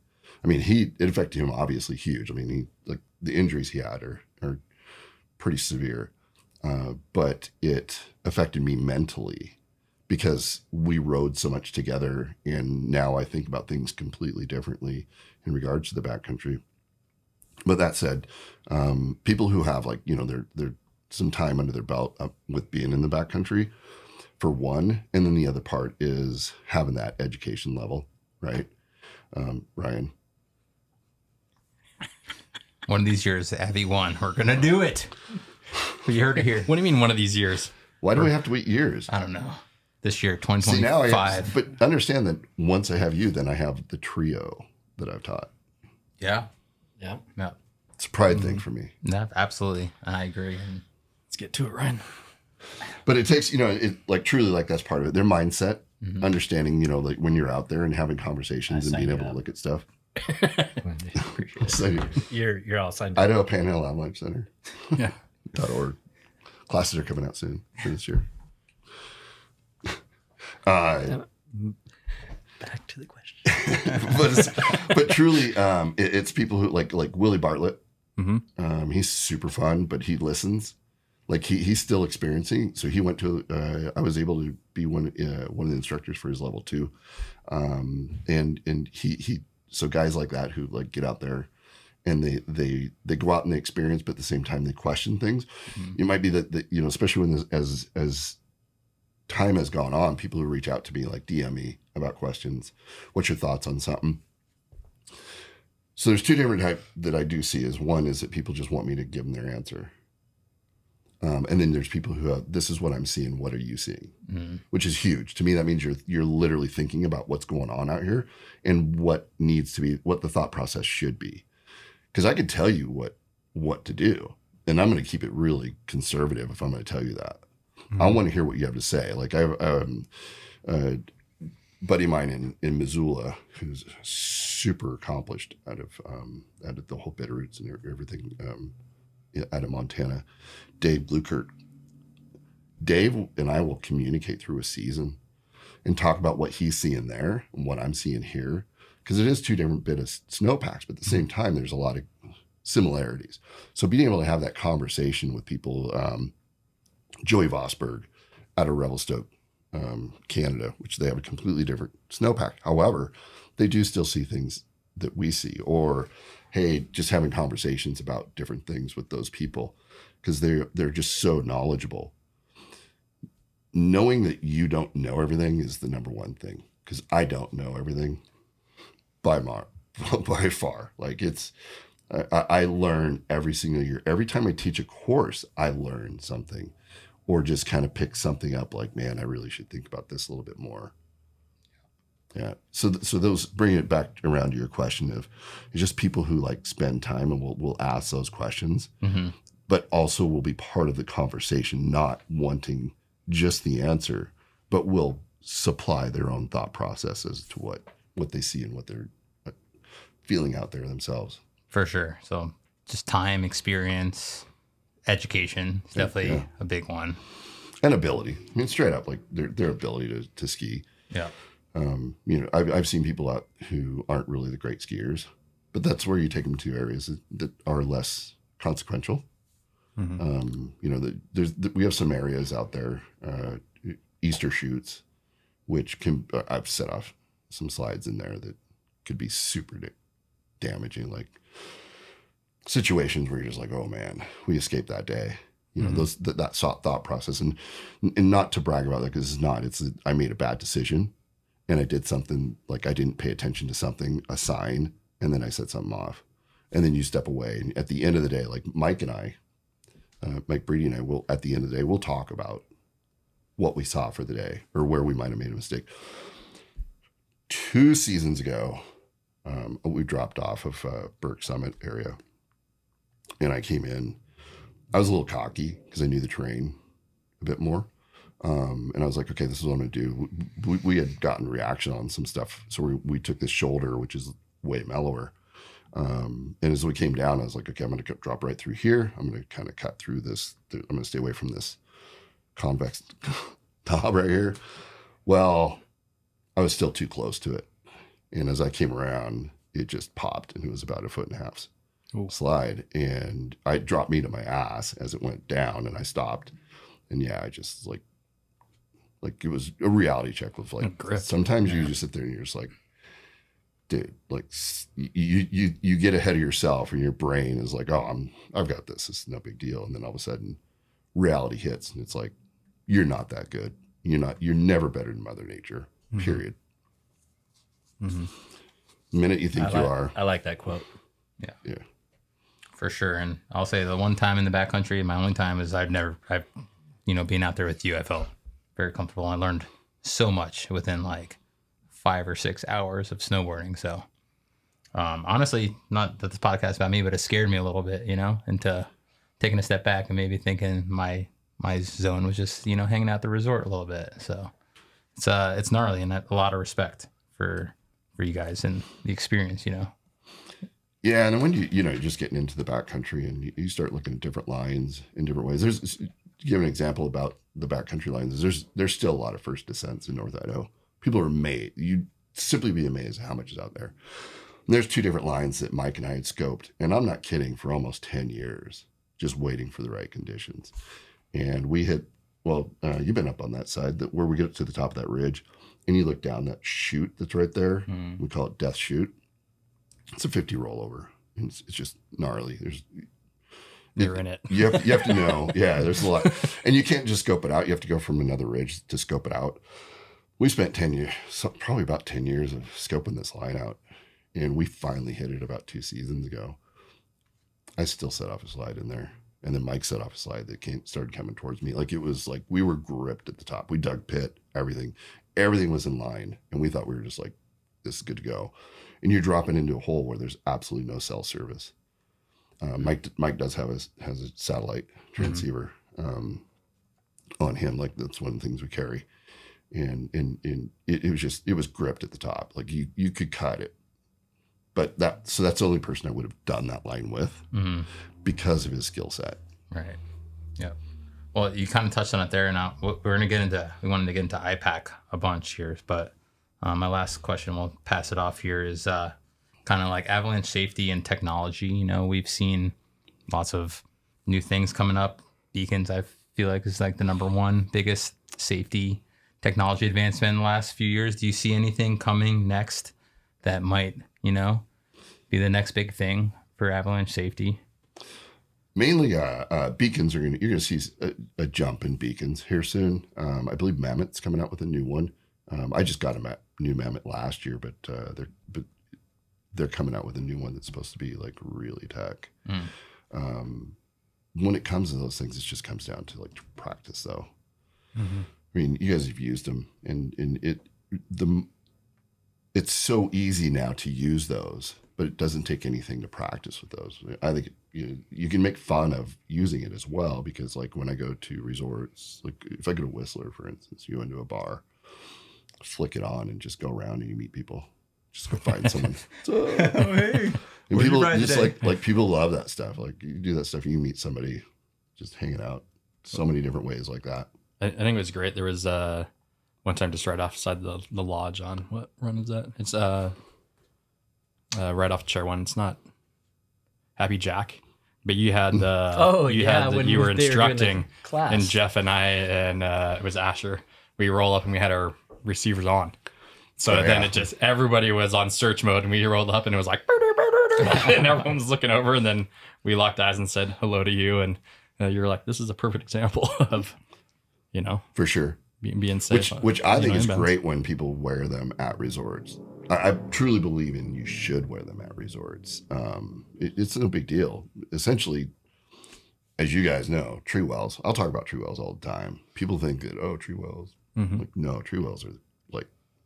I mean, he it affected him obviously huge. I mean, he like the injuries he had are are pretty severe, uh, but it affected me mentally because we rode so much together. And now I think about things completely differently in regards to the backcountry. But that said, um, people who have like, you know, they're, they're some time under their belt with being in the backcountry for one. And then the other part is having that education level, right? Um, Ryan. One of these years, Avy one. We're gonna do it. You heard it here. What do you mean one of these years? Why do we have to wait years? I don't know. This year, See now, I 2025. but understand that once I have you, then I have the trio that I've taught. yeah. Yeah. Yeah. It's a pride thing for me. No, absolutely. I agree. And Let's get to it, Ryan. But it takes, you know, it like truly like that's part of it. Their mindset, Mm-hmm. understanding, you know, like when you're out there and having conversations and being able you to look at stuff. Appreciate it. So You're you're all signed. Idaho Panhandle Avalanche Center. Yeah. dot org. Classes are coming out soon for this year. Uh, Back to the question. but it's, but truly, um, it, it's people who like like Willie Bartlett. Mhm. Um, he's super fun, but he listens. Like he he's still experiencing. So he went to. Uh, I was able to be one uh, one of the instructors for his level two, um, and and he he. So guys like that who like get out there, and they they they go out and they experience, but at the same time they question things. Mm-hmm. It might be that, that you know, especially when this, as as time has gone on, people who reach out to me like DM me about questions. What's your thoughts on something? So there's two different type that I do see. Is one is that people just want me to give them their answer, um, and then there's people who have this is what I'm seeing. What are you seeing? Mhm. Which is huge to me. That means you're you're literally thinking about what's going on out here and what needs to be what the thought process should be. Because I could tell you what what to do, and I'm going to keep it really conservative if I'm going to tell you that. I want to hear what you have to say. Like I have um, a buddy of mine in, in Missoula who's super accomplished out of um, out of the whole Bitterroots and everything um, out of Montana, Dave Blukert. Dave and I will communicate through a season and talk about what he's seeing there and what I'm seeing here because it is two different bit of snowpacks, but at the same time, there's a lot of similarities. So being able to have that conversation with people, um, Joey Vosberg out of Revelstoke, um, Canada, which they have a completely different snowpack. However, they do still see things that we see, or hey, just having conversations about different things with those people because they're they're just so knowledgeable. Knowing that you don't know everything is the number one thing because I don't know everything by mar by far. Like it's I, I learn every single year. Every time I teach a course, I learn something or just kind of pick something up like, man, I really should think about this a little bit more. Yeah. So, th- so those bring it back around to your question of just people who like spend time and will, will ask those questions, Mhm. but also will be part of the conversation, not wanting just the answer, but will supply their own thought processes to what, what they see and what they're uh, feeling out there themselves. For sure. So just time, experience, education is definitely yeah. a big one. And ability. I mean, straight up, like their, their ability to, to ski. Yeah. Um, you know, I've, I've seen people out who aren't really the great skiers, but that's where you take them to areas that, that are less consequential. Um, you know, the, there's the, we have some areas out there, uh, Easter shoots, which can uh, I've set off some slides in there that could be super da- damaging, like situations where you're just like, oh man, we escaped that day. You know, those th- that thought thought process, and and not to brag about that because it's not. It's a, I made a bad decision, and I did something like I didn't pay attention to something, a sign, and then I set something off, and then you step away. And at the end of the day, like Mike and I, uh, Mike Breedy and I will at the end of the day we'll talk about what we saw for the day or where we might have made a mistake. Two seasons ago, um, we dropped off of uh, Burke Summit area, and I came in. I was a little cocky because I knew the terrain a bit more. Um, and I was like, okay, this is what I'm going to do. We, we had gotten reaction on some stuff. So we, we took this shoulder, which is way mellower. Um, and as we came down, I was like, okay, I'm going to drop right through here. I'm going to kind of cut through this. I'm going to stay away from this convex top right here. Well, I was still too close to it. And as I came around, it just popped and it was about a foot and a half Ooh. slide. And I dropped me to my ass as it went down and I stopped. And yeah, I just like Like it was a reality check with like grip. sometimes you just sit there and you're just like, dude, like you you you get ahead of yourself and your brain is like, oh, I'm I've got this. It's no big deal. And then all of a sudden, reality hits and it's like, you're not that good. You're not. You're never better than Mother Nature. Period. Mm-hmm. The minute you think I you are, I like that quote. Yeah. Yeah. for sure. And I'll say the one time in the backcountry, my only time is I've never, I've, you know, being out there with you, I felt very comfortable. I learned so much within like five or six hours of snowboarding. So, um, honestly, not that this podcast about me, but it scared me a little bit, you know, into taking a step back and maybe thinking my my zone was just, you know, hanging out the resort a little bit. So, it's uh, it's gnarly and a lot of respect for for you guys and the experience, you know. Yeah, and when you you know you're just getting into the backcountry and you, you start looking at different lines in different ways. There's give an example about the backcountry lines. There's there's still a lot of first descents in North Idaho. People are amazed. You'd simply be amazed at how much is out there. And there's two different lines that Mike and I had scoped, and I'm not kidding. For almost ten years, just waiting for the right conditions, and we hit. Well, uh, you've been up on that side that where we get to the top of that ridge, and you look down that chute that's right there. We call it Death Chute. It's a 50 rollover. And It's, it's just gnarly. There's They're in it. you have you have to know. Yeah, there's a lot, and you can't just scope it out. You have to go from another ridge to scope it out. We spent 10 years, so probably about 10 years of scoping this line out, and we finally hit it about two seasons ago. I still set off a slide in there, and then Mike set off a slide that came started coming towards me. Like it was like we were gripped at the top. We dug pit, everything, everything was in line, and we thought we were just like, this is good to go. And you're dropping into a hole where there's absolutely no cell service. Uh, Mike Mike does have a has a satellite transceiver um, on him. Like that's one of the things we carry, and and and it, it was just it was gripped at the top. Like you you could cut it, but that so that's the only person I would have done that line with Mm-hmm. because of his skill set. Right. Yeah. Well, you kind of touched on it there. Now we're going to get into. We wanted to get into IPAC a bunch here, but um, my last question, we'll pass it off here, is uh, kind of like avalanche safety and technology. You know, we've seen lots of new things coming up. Beacons, I feel like, is like the number one biggest safety technology advancement in the last few years. Do you see anything coming next that might, you know, be the next big thing for avalanche safety? Mainly, uh, uh, beacons are to You're going to see a, a jump in beacons here soon. Um, I believe Mammut's coming out with a new one. Um, I just got a ma- new Mammoth last year, but uh, they're but they're coming out with a new one that's supposed to be like really tech. Mm. Um, when it comes to those things, it just comes down to like practice, though. I mean, you guys have used them, and and it the it's so easy now to use those, but it doesn't take anything to practice with those. I think you you can make fun of using it as well because like when I go to resorts, like if I go to Whistler, for instance, you go into a bar, flick it on and just go around and you meet people. Just go find someone. Oh, hey. And What you people just today? like like people love that stuff. Like you do that stuff, you meet somebody just hanging out. So many different ways like that. I, I think it was great. There was uh, one time just right offside the the lodge on what run is that? It's uh, uh right off chair one. It's not Happy Jack, but you had the Oh, you yeah, had the, when you were they were doing the instructing class. and Jeff and I and uh, it was Asher. We roll up and we had our receivers on. So Oh, then yeah. it just everybody was on search mode and we rolled up and it was like and everyone was looking over and then we locked eyes and said hello to you and uh, you're like this is a perfect example of you know For sure. being, being safe. which which I think know, is inbounds. great when people wear them at resorts. I, I truly believe in you should wear them at resorts. Um, it, it's no big deal. Essentially, as you guys know, tree wells. I'll talk about tree wells all the time. People think that oh, tree wells. Mhm. Like no, tree wells are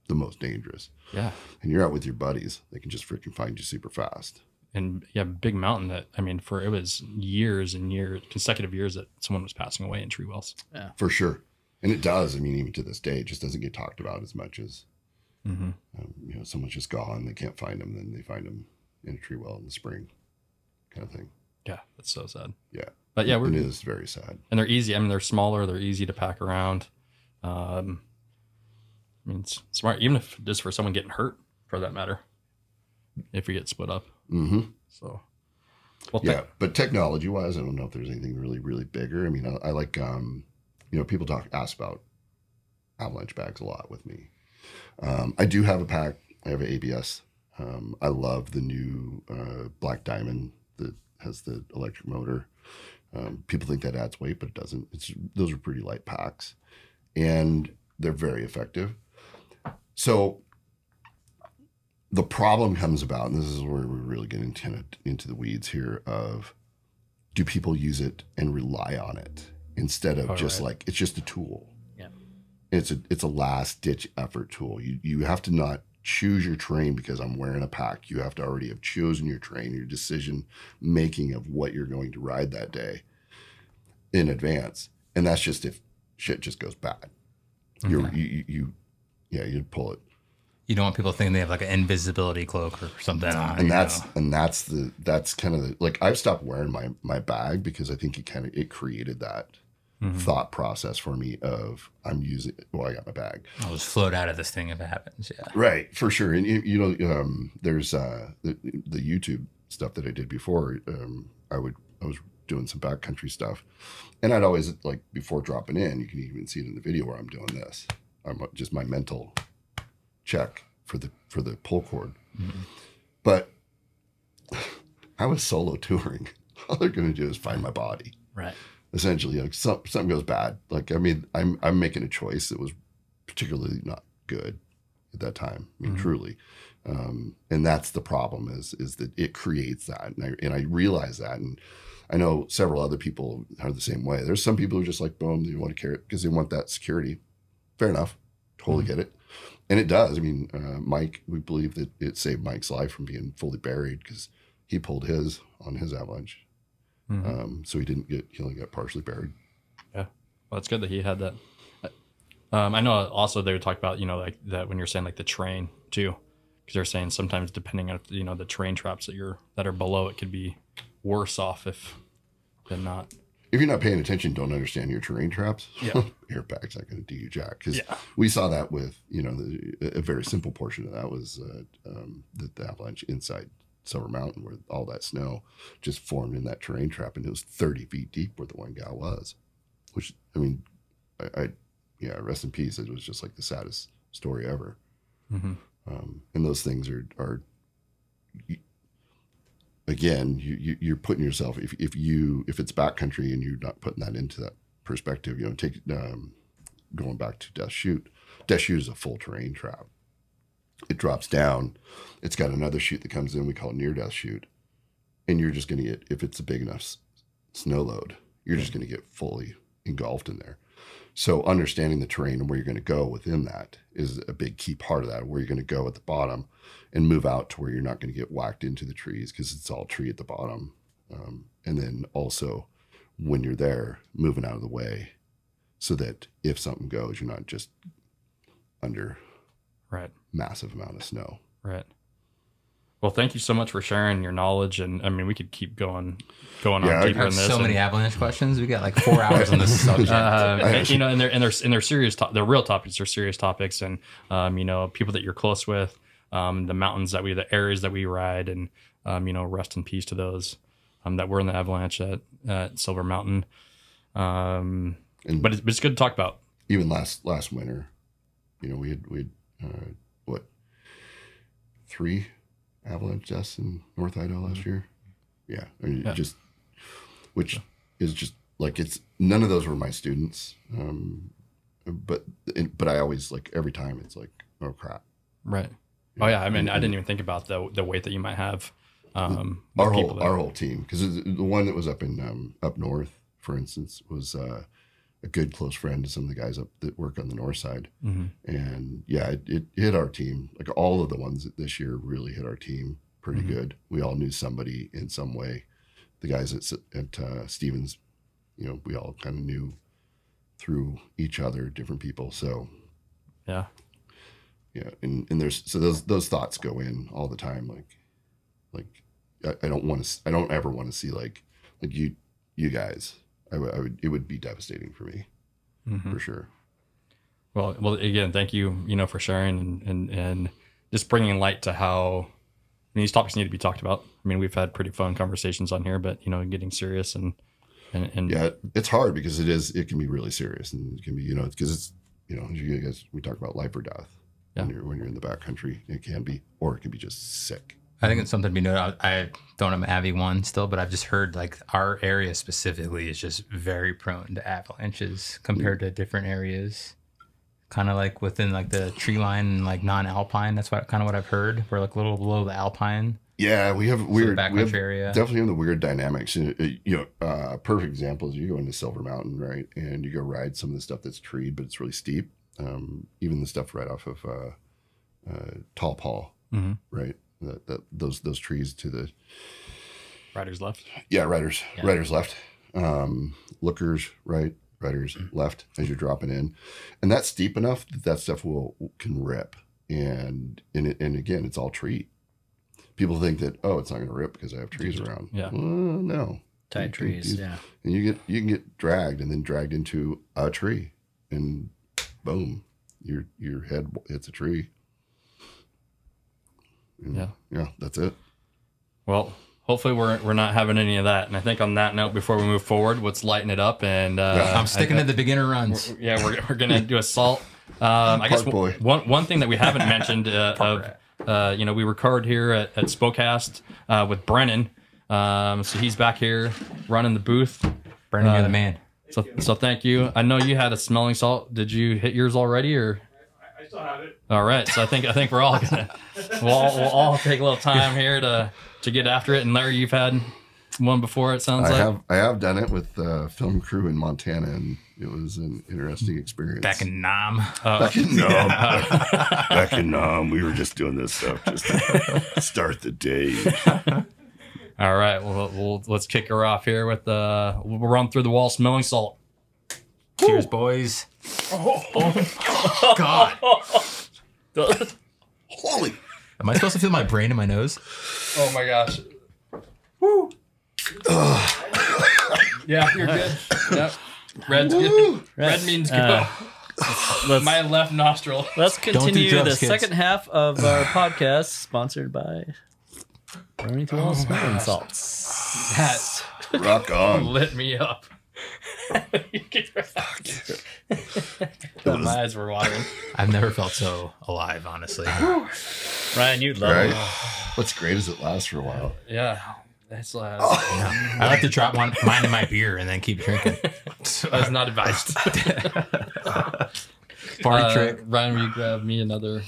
the most dangerous. Yeah. And you're out with your buddies, they can just freaking find you super fast. And yeah, big mountain that I mean, for it was years and years, consecutive years that someone was passing away in tree wells. Yeah. For sure. And it does. I mean, even to this day, it just doesn't get talked about as much as Mm-hmm. um, you know, someone's just gone, they can't find them, then they find them in a tree well in the spring, kind of thing. Yeah, that's so sad. Yeah. But yeah, we're it is very sad. and they're easy. I mean, they're smaller, they're easy to pack around. Um, I mean, it's smart, even if just for someone getting hurt, for that matter, if we get split up. hmm So, well, Yeah, but technology wise, I don't know if there's anything really, really bigger. I mean, I, I like, um, you know, people talk ask about avalanche bags a lot with me. Um, I do have a pack. I have an ABS. Um, I love the new uh, Black Diamond that has the electric motor. Um, people think that adds weight, but it doesn't. It's those are pretty light packs, and they're very effective. So the problem comes about, and this is where we're really get into into the weeds here. Of do people use it and rely on it instead of All just right. like it's just a tool? Yeah. It's a it's a last ditch effort tool. You you have to not choose your terrain because I'm wearing a pack. You have to already have chosen your terrain, your decision making of what you're going to ride that day in advance. And that's just if shit just goes bad. You're mm-hmm. you, you you yeah, you'd pull it. You don't want people thinking they have like an invisibility cloak or something on. and that's know? and that's the that's kind of the like I've stopped wearing my my bag because I think it kind of it created that Mhm. thought process for me of I'm using well I got my bag I'll just float out of this thing if it happens. Yeah. right for sure and you, you know um, there's uh, the the YouTube stuff that I did before um, I would I was doing some backcountry stuff and I'd always like before dropping in you can even see it in the video where I'm doing this I'm uh, just my mental check for the for the pull cord but I was solo touring. All they're going to do is find my body. Right. Essentially, like some, something goes bad. Like I mean, I'm I'm making a choice that was particularly not good at that time. I mean, Mhm. truly, um, and that's the problem is is that it creates that, and I and I realize that, and I know several other people are the same way. There's some people who are just like boom, they want to carry it because they want that security. Fair enough, totally get it, and it does. I mean, uh, Mike, we believe that it saved Mike's life from being fully buried because he pulled his on his avalanche. Mhm. Um, so he didn't get he only got partially buried. Yeah. Well, it's good that he had that. Um, I know also they would talk about, you know, like that when you're saying like the terrain too, because they're saying sometimes depending on, you know, the terrain traps that you're, that are below, it could be worse off if than not. If you're not paying attention, don't understand your terrain traps. Yeah. air pack's not going to do you jack. Because Yeah. we saw that with you know the, a very simple portion of that was uh, um, the, the avalanche inside Silver Mountain, where all that snow just formed in that terrain trap, and it was 30 feet deep where the one gal was. Which I mean, I, I yeah, rest in peace. It was just like the saddest story ever. Mm-hmm. um, and those things are are again you, you you're putting yourself if, if you if it's backcountry and you're not putting that into that perspective you know take um, going back to death chute death chute is a full terrain trap. It drops down. It's got another chute that comes in we call it near death chute and you're just going to get if it's a big enough snow load you're just going to get fully engulfed in there so understanding the terrain and where you're going to go within that is a big key part of that. Where you're going to go at the bottom and move out to where you're not going to get whacked into the trees because it's all tree at the bottom. Um, and then also when you're there, moving out of the way so that if something goes, you're not just under Right. massive amount of snow. Right. Well, thank you so much for sharing your knowledge, and I mean, we could keep going, going Yeah, on deeper in this. so and- many avalanche questions. We got like four hours on this subject. uh, and, you know, and they're and they're and they're serious. To- they're real topics. They're serious topics, and um, you know, people that you're close with, um, the mountains that we, the areas that we ride, and um, you know, rest in peace to those um, that were in the avalanche at, at Silver Mountain. Um, And but it's, but it's good to talk about. even last last winter, you know, we had we had uh, what three avalanche deaths in North Idaho last year. Yeah, I mean, Mm-hmm. Yeah. just which is just like it's none of those were my students, um, but but I always like every time it's like oh crap. Right. Oh yeah. I mean, I didn't even think about the the weight that you might have. Um, our whole that- our whole team because the one that was up in um, up north, for instance, was uh, a good close friend to some of the guys up that work on the north side. Mhm. and yeah, it, it hit our team. Like all of the ones this year really hit our team pretty Mhm. good. We all knew somebody in some way. The guys at, at uh, Stevens, you know, we all kind of knew through each other, different people. So Yeah. yeah, and, and there's so those those thoughts go in all the time. Like, like I, I don't want to. I don't ever want to see like like you you guys. I would- It would be devastating for me Mhm. for sure. Well, well, again, thank you, you know, for sharing and and, and just bringing light to how I mean, these topics need to be talked about. I mean, we've had pretty fun conversations on here, but you know, getting serious and and, and yeah it's hard because it is it can be really serious and it can be you know because it's you know, you guys, we talk about life or death. yeah. When you're when you're in the backcountry, it can be, or it can be just sick. I think it's something to be noted. I I don't have Avy one still, but I've just heard like our area specifically is just very prone to avalanches compared to different areas. Kind of like within like the tree line and like non-alpine. That's what kind of what I've heard. We're like a little below the alpine. Yeah, we have weird, we have area. definitely have the weird dynamics. You know, uh, perfect example is you go into Silver Mountain, right, and you go ride some of the stuff that's treed, but it's really steep. Um, even the stuff right off of uh, uh, Tall Paul, Mhm. right? That, that those those trees to the Riders left. yeah riders riders left, um, lookers right, riders left as you're dropping in, and that's steep enough that that stuff will can rip. And and it, and again, it's all tree. People think that oh, it's not going to rip because I have trees around. Yeah. Well, no. Tight trees. you- Yeah. and you get you can get dragged and then dragged into a tree and boom your your head hits a tree And, Yeah. yeah that's it Well, hopefully we're we're not having any of that. And I think on that note, before we move forward, let's lighten it up. And uh, I'm sticking I- to the beginner runs. yeah, we're, we're gonna do a salt. Um, I guess Park boy. one one thing that we haven't mentioned uh, of uh, you know we record here at, at Spokecast uh, with Brennan. Um, so he's back here running the booth. Brendan, you're Uh, the man. So so thank you. I know you had a smelling salt. Did you hit yours already or? I still have it. All right, so I think I think we're all gonna we'll all, we'll all take a little time here to to get after it. And Larry, you've had one before. It sounds i like have i have done it with uh film crew in montana and it was an interesting experience Back in Nam. back in Nam. back in Nam, we were just doing this stuff just to start the day All right, well, we'll let's kick her off here with uh we'll run through the wall smelling salt. Cheers, boys. Oh god. holy Am I supposed to feel my brain in my nose? Oh my gosh. Woo. yeah, you're good. Yep. Red's good. Red means go. Uh, let's My left nostril. let's do continue drugs, the kids. second half of our podcast, sponsored by Running Through All Smelling Salts. That rock on lit me up. My eyes were watering. I've never felt so alive, honestly. Ryan, you'd love right it. what's great is it lasts for a while Yeah. That's uh, I like to drop one, mine in my beer and then keep drinking. that's not advised. Party Uh, trick. Ryan, will you grab me another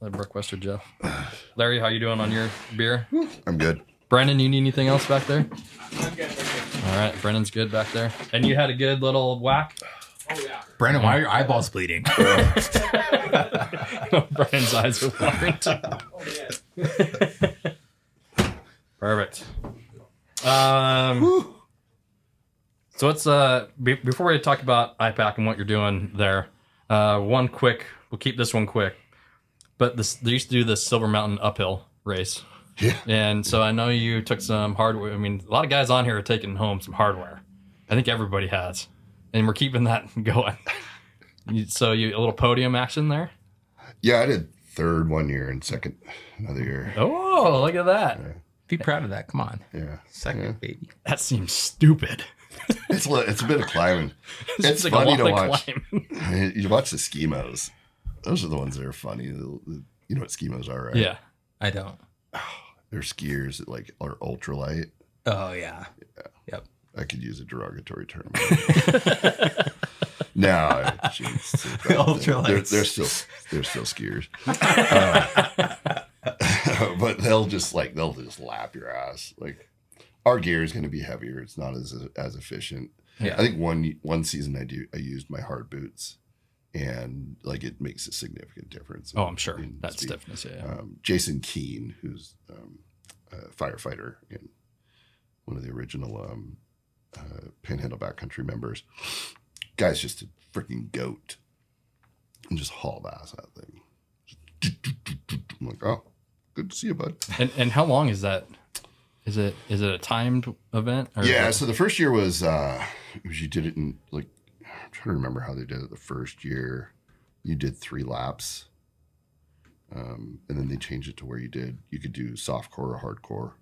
uh, Brookwester Jeff? Larry, how you doing on your beer? i'm good Brandon, you need anything else back there? I'm good. All right, Brandon's good back there. And you had a good little whack. Oh yeah. Brandon, why are your eyeballs bleeding? Brandon's eyes are watering too. Oh yeah. Perfect. Um, so let's uh be, before we talk about IPAC and what you're doing there, uh, one quick. We'll keep this one quick. But this they used to do the Silver Mountain uphill race, yeah and so I know you took some hardware. I mean, a lot of guys on here are taking home some hardware. I think everybody has, and we're keeping that going. So you a little podium action there. yeah i did third one year and second another year Oh, look at that! Be proud of that. Come on. yeah Second, Yeah. baby. That seems stupid. It's li- it's a bit of climbing. It's, It's like funny to to watch. climb. You watch the skimos. Those are the ones that are funny. The- the- You know what skimos are, right? Yeah. I don't. Oh, They're skiers that like are ultralight. Oh, yeah. Yep. I could use a derogatory term. no, geez, they're, they're still they're still skiers, Uh, but they'll just like they'll just lap your ass. Like our gear is going to be heavier. It's not as as efficient. Yeah. I think one one season I do I used my hard boots, and like it makes a significant difference. Oh, I'm sure. in That speed. stiffness, yeah. Um, Jason Keene, who's um, a firefighter and one of the original um, uh, Panhandle Backcountry members, guy's just a freaking goat, and just hauled ass that thing. I'm like, oh, good to see you, bud. And and how long is that? Is it is it a timed event? Or Yeah, so the first year was uh was you did it in like I'm trying to remember how they did it the first year. You did three laps. Um, and then they changed it to where you did you could do soft core or hardcore.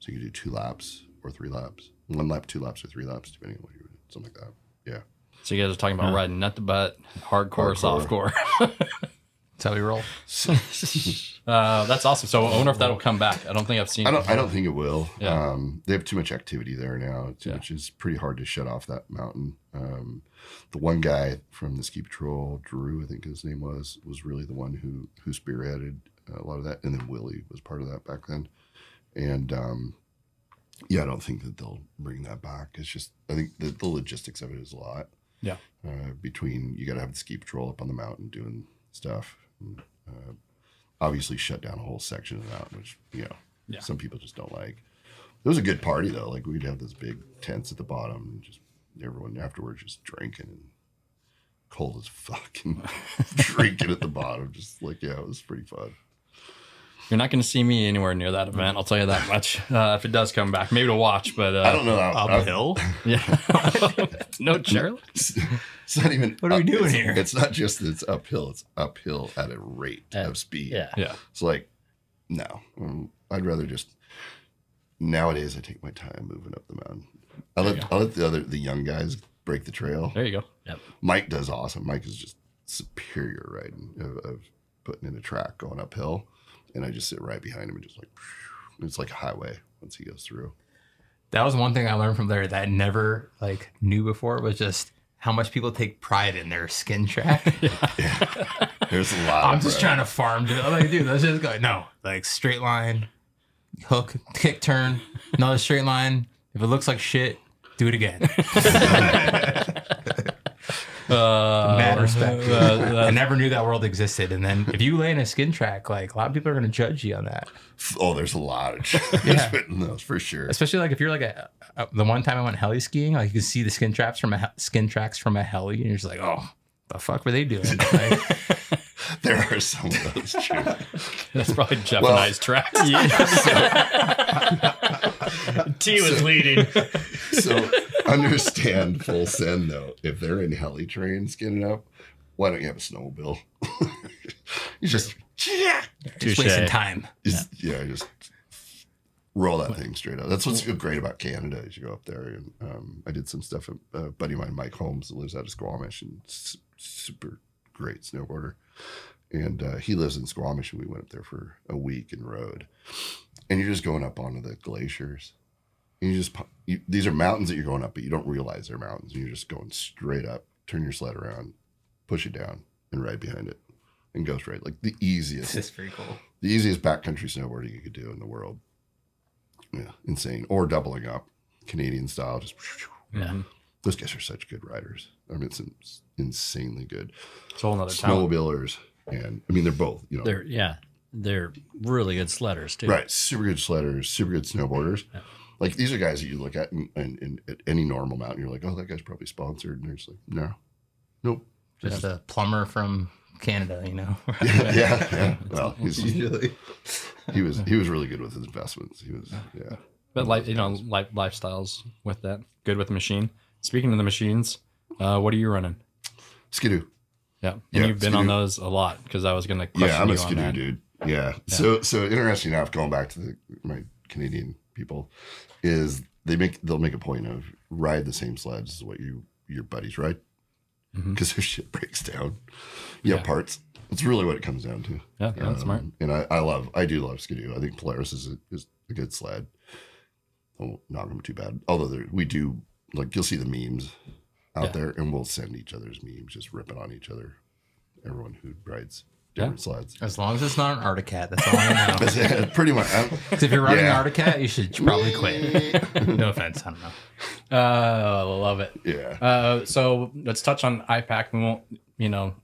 So you could do two laps or three laps. One lap, two laps, or three laps, depending on what you were something like that. Yeah. So you guys are talking about riding nut the butt, hardcore, Hardcore. softcore. That's how we roll. uh, that's awesome. So I wonder if that'll come back. I don't think I've seen. I don't. I don't think it will. Yeah. Um, they have too much activity there now, too, Yeah. which is pretty hard to shut off that mountain. Um, the one guy from the ski patrol, Drew, I think his name was, was really the one who who spearheaded a lot of that, and then Willie was part of that back then. And um, yeah, I don't think that they'll bring that back. It's just I think the, the logistics of it is a lot. Yeah. Uh, between you got to have the ski patrol up on the mountain doing stuff. Uh, obviously, shut down a whole section of that, which you know Yeah. some people just don't like. It was a good party though. Like we'd have those big tents at the bottom, and just everyone afterwards just drinking and cold as fucking drinking at the bottom. Just like yeah, it was pretty fun. You're not going to see me anywhere near that event. I'll tell you that much. Uh, if it does come back, maybe to watch, but uh, I don't know. I, I- Uphill. Yeah, no chairlift. it's, it's not even. What are we doing it's- here? It's not just that it's uphill. It's uphill at a rate At- of speed. Yeah. Yeah, It's like, no, um, I'd rather just. Nowadays, I take my time moving up the mountain. I let I let the other the young guys break the trail. there you go. Yep. Mike does awesome. Mike is just superior riding of, of putting in a track going uphill, and I just sit right behind him and just like it's like a highway once he goes through. That was one thing I learned from there that I never like knew before was just how much people take pride in their skin track. There's a lot. I'm of just pride. trying to farm. Dude. I'm like, dude, let's just go. No, like straight line, hook, kick, turn, another straight line. If it looks like shit, do it again. Uh, Mad respect. uh, I never knew that world existed. And then if you lay in a skin track, like a lot of people are going to judge you on that. Oh, there's a lot of shit Yeah. in those for sure. Especially like if you're like a, a the one time I went heli skiing, like you can see the skin traps from a skin tracks from a heli, and you're just like, oh, the fuck were they doing? There are some of those true. that's probably Japanese Well- and I's track. T was leading. So understand full send though. If they're in heli train skinning up, why don't you have a snowmobile? you just yeah, just wasting time. Just, yeah. just roll that thing straight up. That's what's great about Canada is you go up there and um, I did some stuff. A uh, buddy of mine, Mike Holmes, that lives out of Squamish and super great snowboarder. And uh, he lives in Squamish, and we went up there for a week and rode. And you're just going up onto the glaciers. And you just you, these are mountains that you're going up, but you don't realize they're mountains. And you're just going straight up. Turn your sled around, push it down, and ride behind it, and go straight. Like the easiest This is pretty cool. the easiest backcountry snowboarding you could do in the world. Yeah, insane. Or doubling up, Canadian style. Just Yeah. Those guys are such good riders. I mean, it's, it's insanely good. It's a whole nother talent. Snowmobilers, and I mean, they're both. You know, They're yeah. They're really good sledders too. right? Super good sledders, super good snowboarders. Like these are guys that you look at in, in, in at any normal mountain, you're like, oh, that guy's probably sponsored, and they're just like, no, nope. Just a plumber from Canada, you know. yeah, yeah. Well, he's, he was he was really good with his investments. He was yeah. But like you know, life, lifestyles with that. Good with the machine. Speaking of the machines, uh, what are you running? Skidoo. Yeah, and Yeah, you've been on those a lot because I was going to question yeah, I'm a skidoo dude. Yeah. So so interesting enough, going back to the, my Canadian people, is they make they'll make a point of ride the same sleds as what you your buddies ride because their shit breaks down. You Yeah. parts. That's really what it comes down to. Yeah, yeah, that's smart. Um, And I, I love I do love skidoo. I think Polaris is a, is a good sled. I won't knock them too bad. Although we do like you'll see the memes out Yeah. there, and we'll send each other's memes, just ripping on each other. Everyone who rides different sleds. As long as it's not an Arctic Cat, that's all I know. That's. Pretty much. 'Cause if you're running Yeah. an Arctic Cat, you should probably quit. No offense, I don't know. Uh, I love it. yeah. Uh, so let's touch on IPAC. We won't, you know,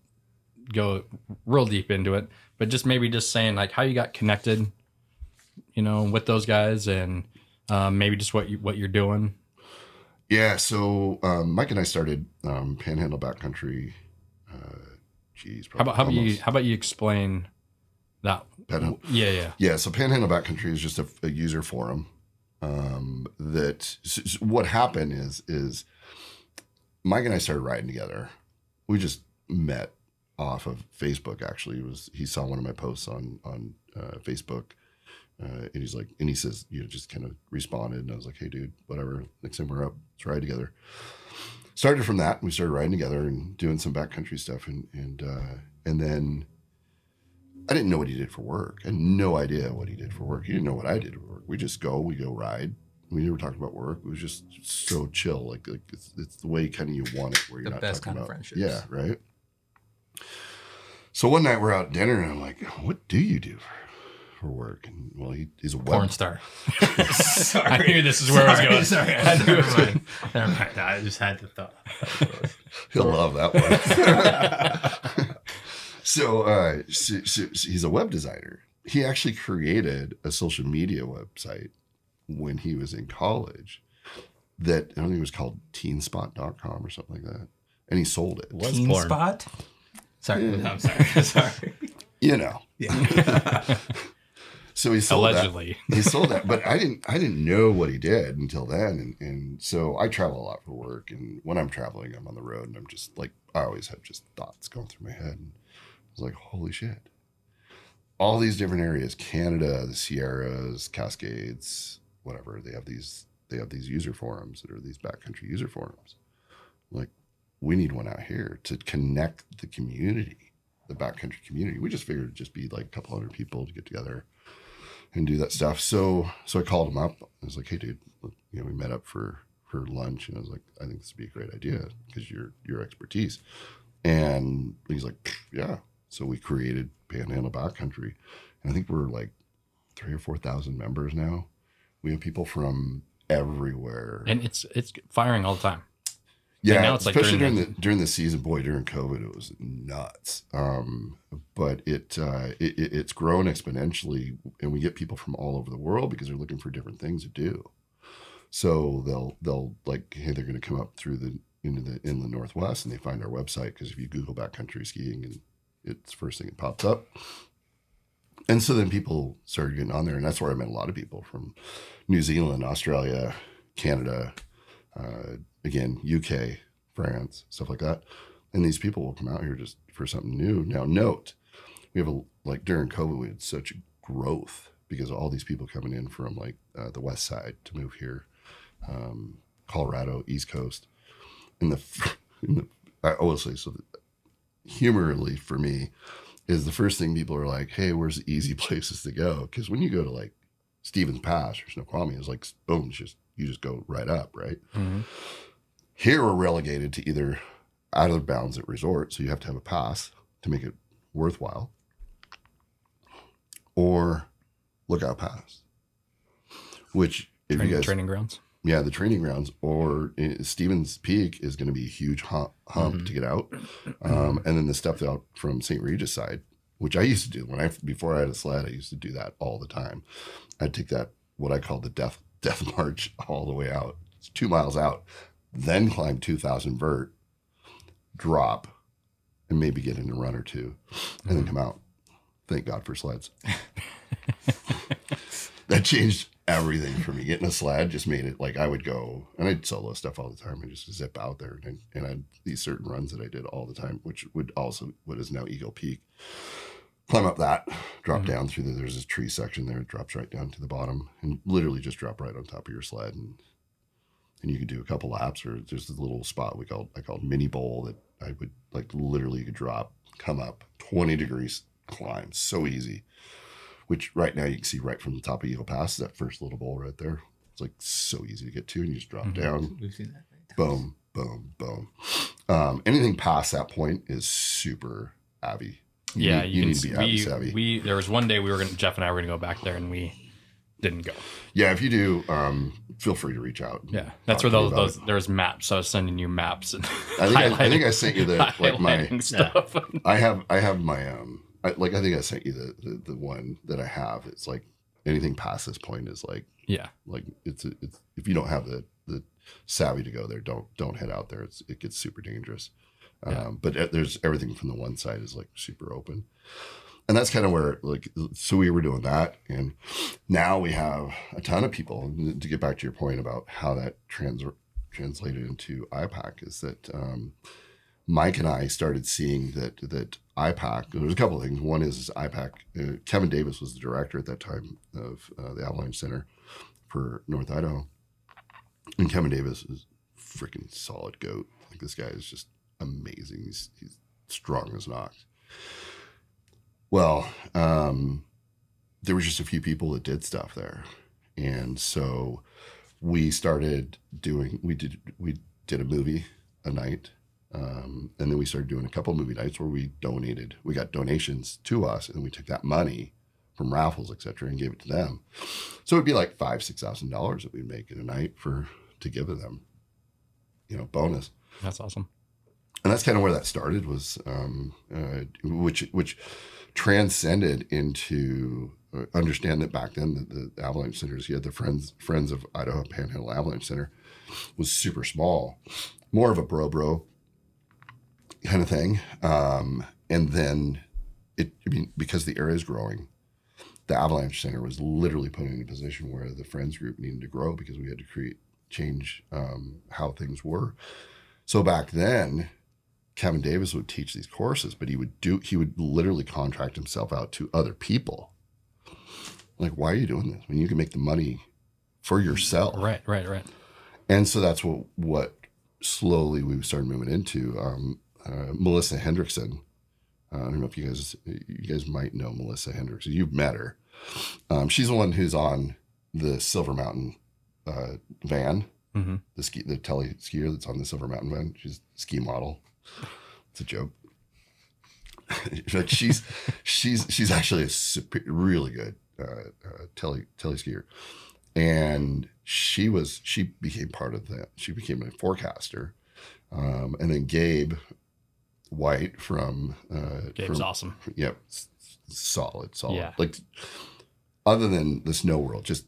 go real deep into it, but just maybe just saying like how you got connected, you know, with those guys, and um, maybe just what you what you're doing. Yeah. So um, Mike and I started um, Panhandle Backcountry. Uh, geez. How about how about you how about you explain that? Panhandle. Yeah, yeah, Yeah, so Panhandle Backcountry is just a, a user forum. Um, that s- s- what happened is is Mike and I started riding together. We just met off of Facebook. Actually, it was he saw one of my posts on on uh, Facebook, uh, and he's like, and he says, you know, just kind of responded, and I was like, hey, dude, whatever. Next time we're up, let's ride together. started from that. We started riding together and doing some backcountry stuff, and and uh, and then I didn't know what he did for work. I had no idea what he did for work. He didn't know what I did for work. We just go, we go ride. We never talked about work. It was just so chill. Like, like it's, it's the way kind of you want it, where you're The not best talking kind of about friendships. Yeah, right. So one night we're out at dinner, and I'm like, "What do you do for, for work?" And well, he, he's a web Porn star. sorry. I knew this is where I was going. Sorry. Never mind. Never mind. I just had to thought. He'll love that one. so, uh, so, so, so he's a web designer. He actually created a social media website when he was in college that I don't think it was called teenspot.com or something like that. And he sold it. Was Teen porn. spot. Sorry. No, I'm sorry. sorry. You know. Yeah. So he sold that. Allegedly. he sold that but i didn't i didn't know what he did until then. And, and so i travel a lot for work and when i'm traveling i'm on the road and i'm just like i always have just thoughts going through my head and i was like holy shit. All these different areas canada the sierras cascades whatever they have these they have these user forums that are these backcountry user forums. Like we need one out here to connect the community the backcountry community. We just figured it'd just be like a couple hundred people to get together and do that stuff. So so I called him up. I was like, "Hey, dude, you know, we met up for for lunch, and I was like, I think this would be a great idea because your your expertise." And he's like, "Yeah." So we created Panhandle Backcountry, and I think we're like three or four thousand members now. We have people from everywhere. And it's it's firing all the time. Yeah, now it's like especially during during the, during the season. Boy, during COVID, it was nuts. Um, but it, uh, it it- it's grown exponentially, and we get people from all over the world because they're looking for different things to do. So they'll they'll like, hey, they're going to come up through the into the inland northwest, and they find our website because if you Google backcountry skiing, and it's first thing that pops up. And so then people started getting on there, and that's where I met a lot of people from New Zealand, Australia, Canada, uh, again, UK, France, stuff like that. And these people will come out here just for something new. Now, note, we have a like during COVID, we had such growth because all these people coming in from like uh, the west side to move here, um, Colorado, East Coast, and the, in the I always say so. Humorly for me, is the first thing people are like, "Hey, where's the easy places to go?" Because when you go to like Stevens Pass or Snoqualmie, it's like boom, it's just you just go right up, right? Here we're relegated to either out of bounds at resort, so you have to have a pass to make it worthwhile, or lookout pass, which if Training, you guys training grounds. yeah, the training grounds or uh, Stevens Peak is going to be a huge hump, hump to get out, um, and then the stuff out from St. Regis side, which I used to do when I before I had a sled, I used to do that all the time. I'd take that what I call the death death march all the way out, it's two miles out, then climb two thousand vert, drop, and maybe get in a run or two, and then hmm. come out. Thank God for sleds. that changed everything for me. Getting a sled just made it like I would go and I'd solo stuff all the time and just zip out there and and I had these certain runs that I did all the time, which would also what is now Eagle Peak. Climb up that, drop down through the there's this tree section there, it drops right down to the bottom and literally just drop right on top of your sled and and you could do a couple laps or there's this little spot we called I called mini bowl that I would like literally you could drop, come up, 20 degrees climb, so easy which right now you can see right from the top of Eagle Pass, that first little bowl right there. It's like so easy to get to, and you just drop down, We've seen that. Right? boom, boom, boom. Um, anything past that point is super avy. You Yeah, need- you, you can need to be see, we, savvy. we there was one day we were gonna Jeff and I were gonna go back there and we didn't go. yeah, if you do, um, feel free to reach out. Yeah, that's where those, about those there's maps. I was sending you maps and I think I, I think I sent you the like my highlighting stuff. I have I have my um I, like I think I sent you the, the the one that I have. It's like anything past this point is like yeah, like it's it's if you don't have the the savvy to go there don't don't head out there it's it gets super dangerous Yeah. um, but uh, there's everything from the one side is like super open and that's kind of where like so we were doing that and now we have a ton of people And to get back to your point about how that trans translated into ipac is that um, mike and i started seeing that that ipac there's a couple of things one is ipac uh, kevin davis was the director at that time of uh, the avalanche center for North Idaho. And Kevin Davis is freaking solid goat. Like this guy is just amazing. He's he's strong as an ox. Well, um, there was just a few people that did stuff there, and so we started doing. We did we did a movie a night, um, and then we started doing a couple movie nights where we donated. We got donations to us, and we took that money from raffles, etc., and gave it to them. So it'd be like five, six thousand dollars that we'd make in a night for to give to them. You know, bonus That's awesome. And that's kind of where that started was um, uh, which which transcended into uh, understand that back then the, the avalanche centers you had the friends friends of idaho panhandle avalanche center was super small more of a bro bro kind of thing um, and then it i mean because the area is growing the avalanche center was literally put in a position where the friends group needed to grow because we had to create change um, how things were. So back then Kevin Davis would teach these courses, but he would do he would literally contract himself out to other people. Like, why are you doing this when you can make the money for yourself? Right, right, right. And so that's what what slowly we started moving into. Um, uh, Melissa Hendrickson. Uh, I don't know if you guys you guys might know Melissa Hendrickson. You've met her. Um, she's the one who's on the Silver Mountain uh, van, Mhm. the ski the tele skier that's on the Silver Mountain van. She's a ski model. It's a joke. but she's she's she's actually a super, really good uh, uh, tele tele skier, and she was she became part of that. She became a forecaster, um, and then Gabe White from uh, Gabe's from, awesome. Yep, s- s- solid, solid. Yeah. Like other than the snow world, just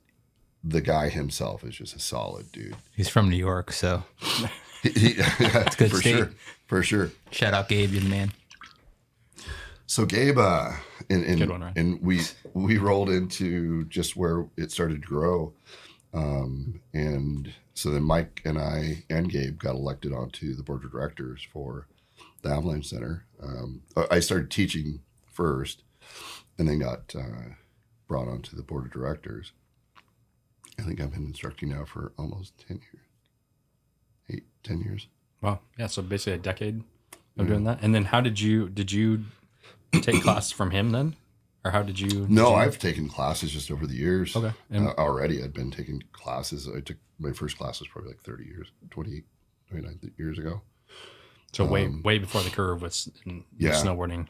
the guy himself is just a solid dude. He's from New York, so He, good for state. sure, for sure. shout out Gabe, you the man. So Gabe, uh, and and, one, and we we rolled into just where it started to grow, um, and so then Mike and I and Gabe got elected onto the board of directors for the Avalanche Center. Um, I started teaching first, and then got uh, brought onto the board of directors. I think I've been instructing now for almost ten years, eight, ten years. Wow. Yeah. So basically a decade of Yeah. doing that. And then how did you did you take classes from him then, or how did you? did No, you- I've taken classes just over the years. Okay. And uh, already I'd been taking classes. I took my first class was probably like 30 years, 28, 29 years ago. so way um, way before the curve was in Yeah. snowboarding.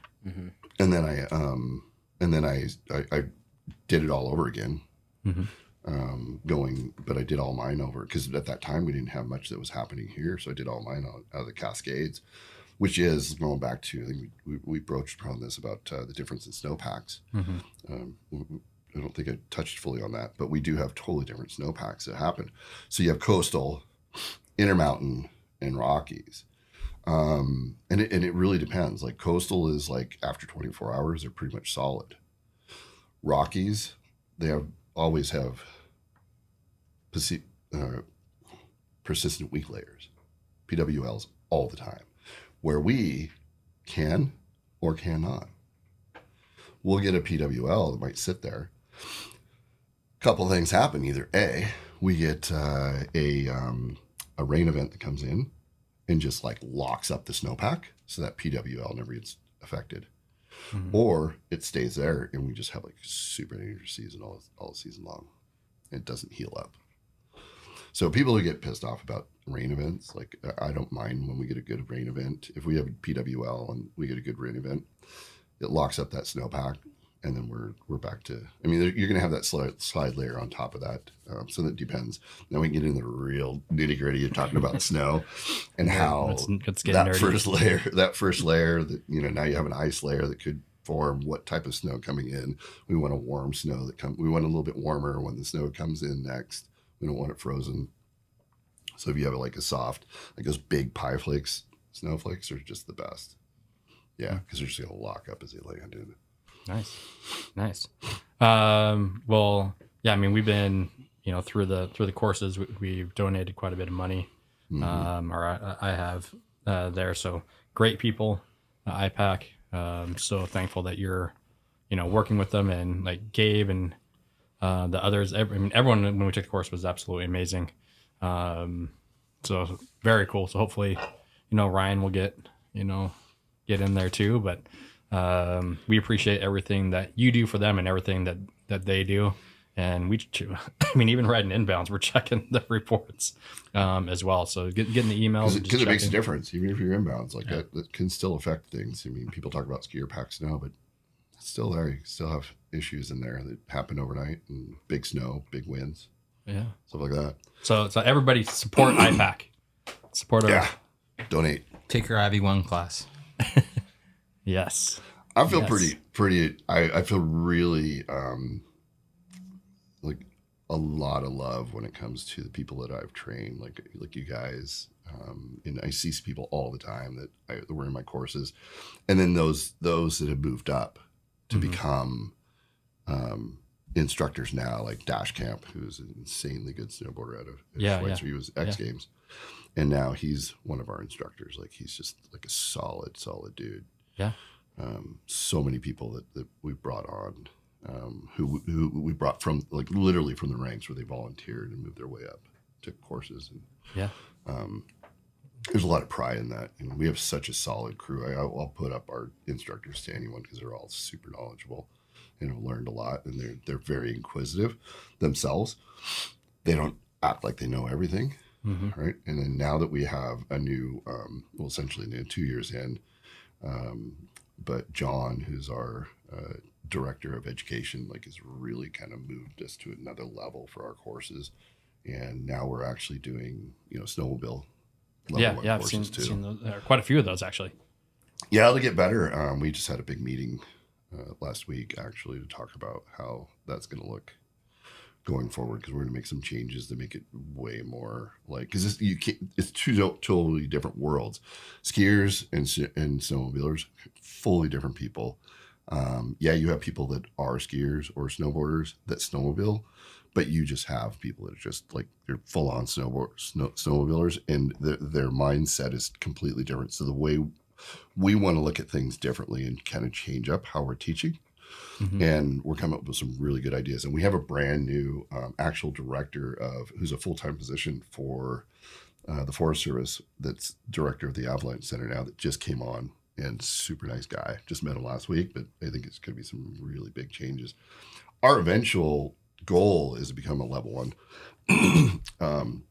And then I, um, and then I, I, I did it all over again. Mhm. Um, going, but I did all mine over because at that time we didn't have much that was happening here. So I did all mine out, out of the Cascades, which is going back to, I think we, we, we broached upon this about uh, the difference in snowpacks. Mhm. Um, I don't think I touched fully on that, but we do have totally different snowpacks that happen. So you have coastal, intermountain, and Rockies. Um, and it, and it really depends. Like coastal is like after 24 hours, they're pretty much solid. Rockies, they have always have persi- uh, persistent weak layers, PWLs all the time, where we can or cannot. We'll get a PWL that might sit there. A couple things happen. Either A, we get uh, a um, a rain event that comes in and just like locks up the snowpack, so that PWL never gets affected, Mhm. or it stays there and we just have like super dangerous season all all season long. It doesn't heal up. So people who get pissed off about rain events, like I- I don't mind when we get a good rain event. If we have a PWL and we get a good rain event, it locks up that snowpack, and then we're we're back to. I mean, you're going to have that slide, slide layer on top of that, um, so that depends. Now we can get into the real nitty gritty of talking about snow and how Let's, let's that nerdy. first layer, that first layer that you know now you have an ice layer that could form what type of snow coming in. We want a warm snow that come. We want a little bit warmer when the snow comes in next. We don't want it frozen. So if you have like a soft, like those big pie flakes, snowflakes are just the best. Yeah, because they're just gonna lock up as they land in. Nice, nice. Um, well, yeah. I mean, we've been, you know, through the through the courses, we, we've donated quite a bit of money, Mhm. um, or I, I have uh, there. So great people, uh, IPAC. Um, so thankful that you're, you know, working with them and like Gabe and uh, the others. Every, I mean, everyone when we took the course was absolutely amazing. Um, so very cool. So hopefully, you know, Ryan will get you know get in there too. But um, we appreciate everything that you do for them and everything that that they do. And we, I mean, even riding inbounds, we're checking the reports um, as well. So get, getting the emails, because it, it makes a difference, even if you're inbounds like that. That can still affect things. I mean, people talk about skier packs now, but still there. You still have issues in there that happen overnight and big snow, big winds, Yeah. stuff like that. So so everybody support IPAC. Support our Yeah, donate. Take your Avy one class. yes. I feel Yes. pretty, pretty. I, I feel really um, like a lot of love when it comes to the people that I've trained, like like you guys. Um, and I see people all the time that, I, that were in my courses, and then those those that have moved up to Mhm. become um, instructors now, like Dash Camp, who's an insanely good snowboarder out of Yeah, Schweitzer. He was X Yeah. Games, and now he's one of our instructors. Like he's just like a solid, solid dude Yeah. um, so many people that, that we brought on um, who, who we brought from like literally from the ranks where they volunteered and moved their way up took courses and Yeah. um, there's a lot of pride in that and we have such a solid crew I, I'll I'll put up our instructors to anyone because they're all super knowledgeable and have learned a lot and they're they're very inquisitive themselves they don't act like they know everything hmm right? And then now that we have a new, um, well, essentially new two years in, um, but John, who's our uh, director of education, like has really kind of moved us to another level for our courses, and now we're actually doing, you know, snowmobile. Level Yeah. one Yeah. I've seen, courses too. seen those, uh, quite a few of those actually. Yeah, it'll get better. Um, we just had a big meeting uh, last week actually to talk about how that's going to look going forward because we're going to make some changes to make it way more like because you can't, it's two totally different worlds. Skiers and and snowmobilers, fully different people. Um, yeah, you have people that are skiers or snowboarders that snowmobile, but you just have people that are just like they're full on snowboard snow, snowmobilers, and their their mindset is completely different. So the way we want to look at things differently and kind of change up how we're teaching. Mhm. And we're coming up with some really good ideas. And we have a brand new um, actual director of who's a full time position for uh, the Forest Service that's director of the Avalanche Center now that just came on and super nice guy. Just met him last week, but I think it's going to be some really big changes. Our eventual goal is to become a level one um,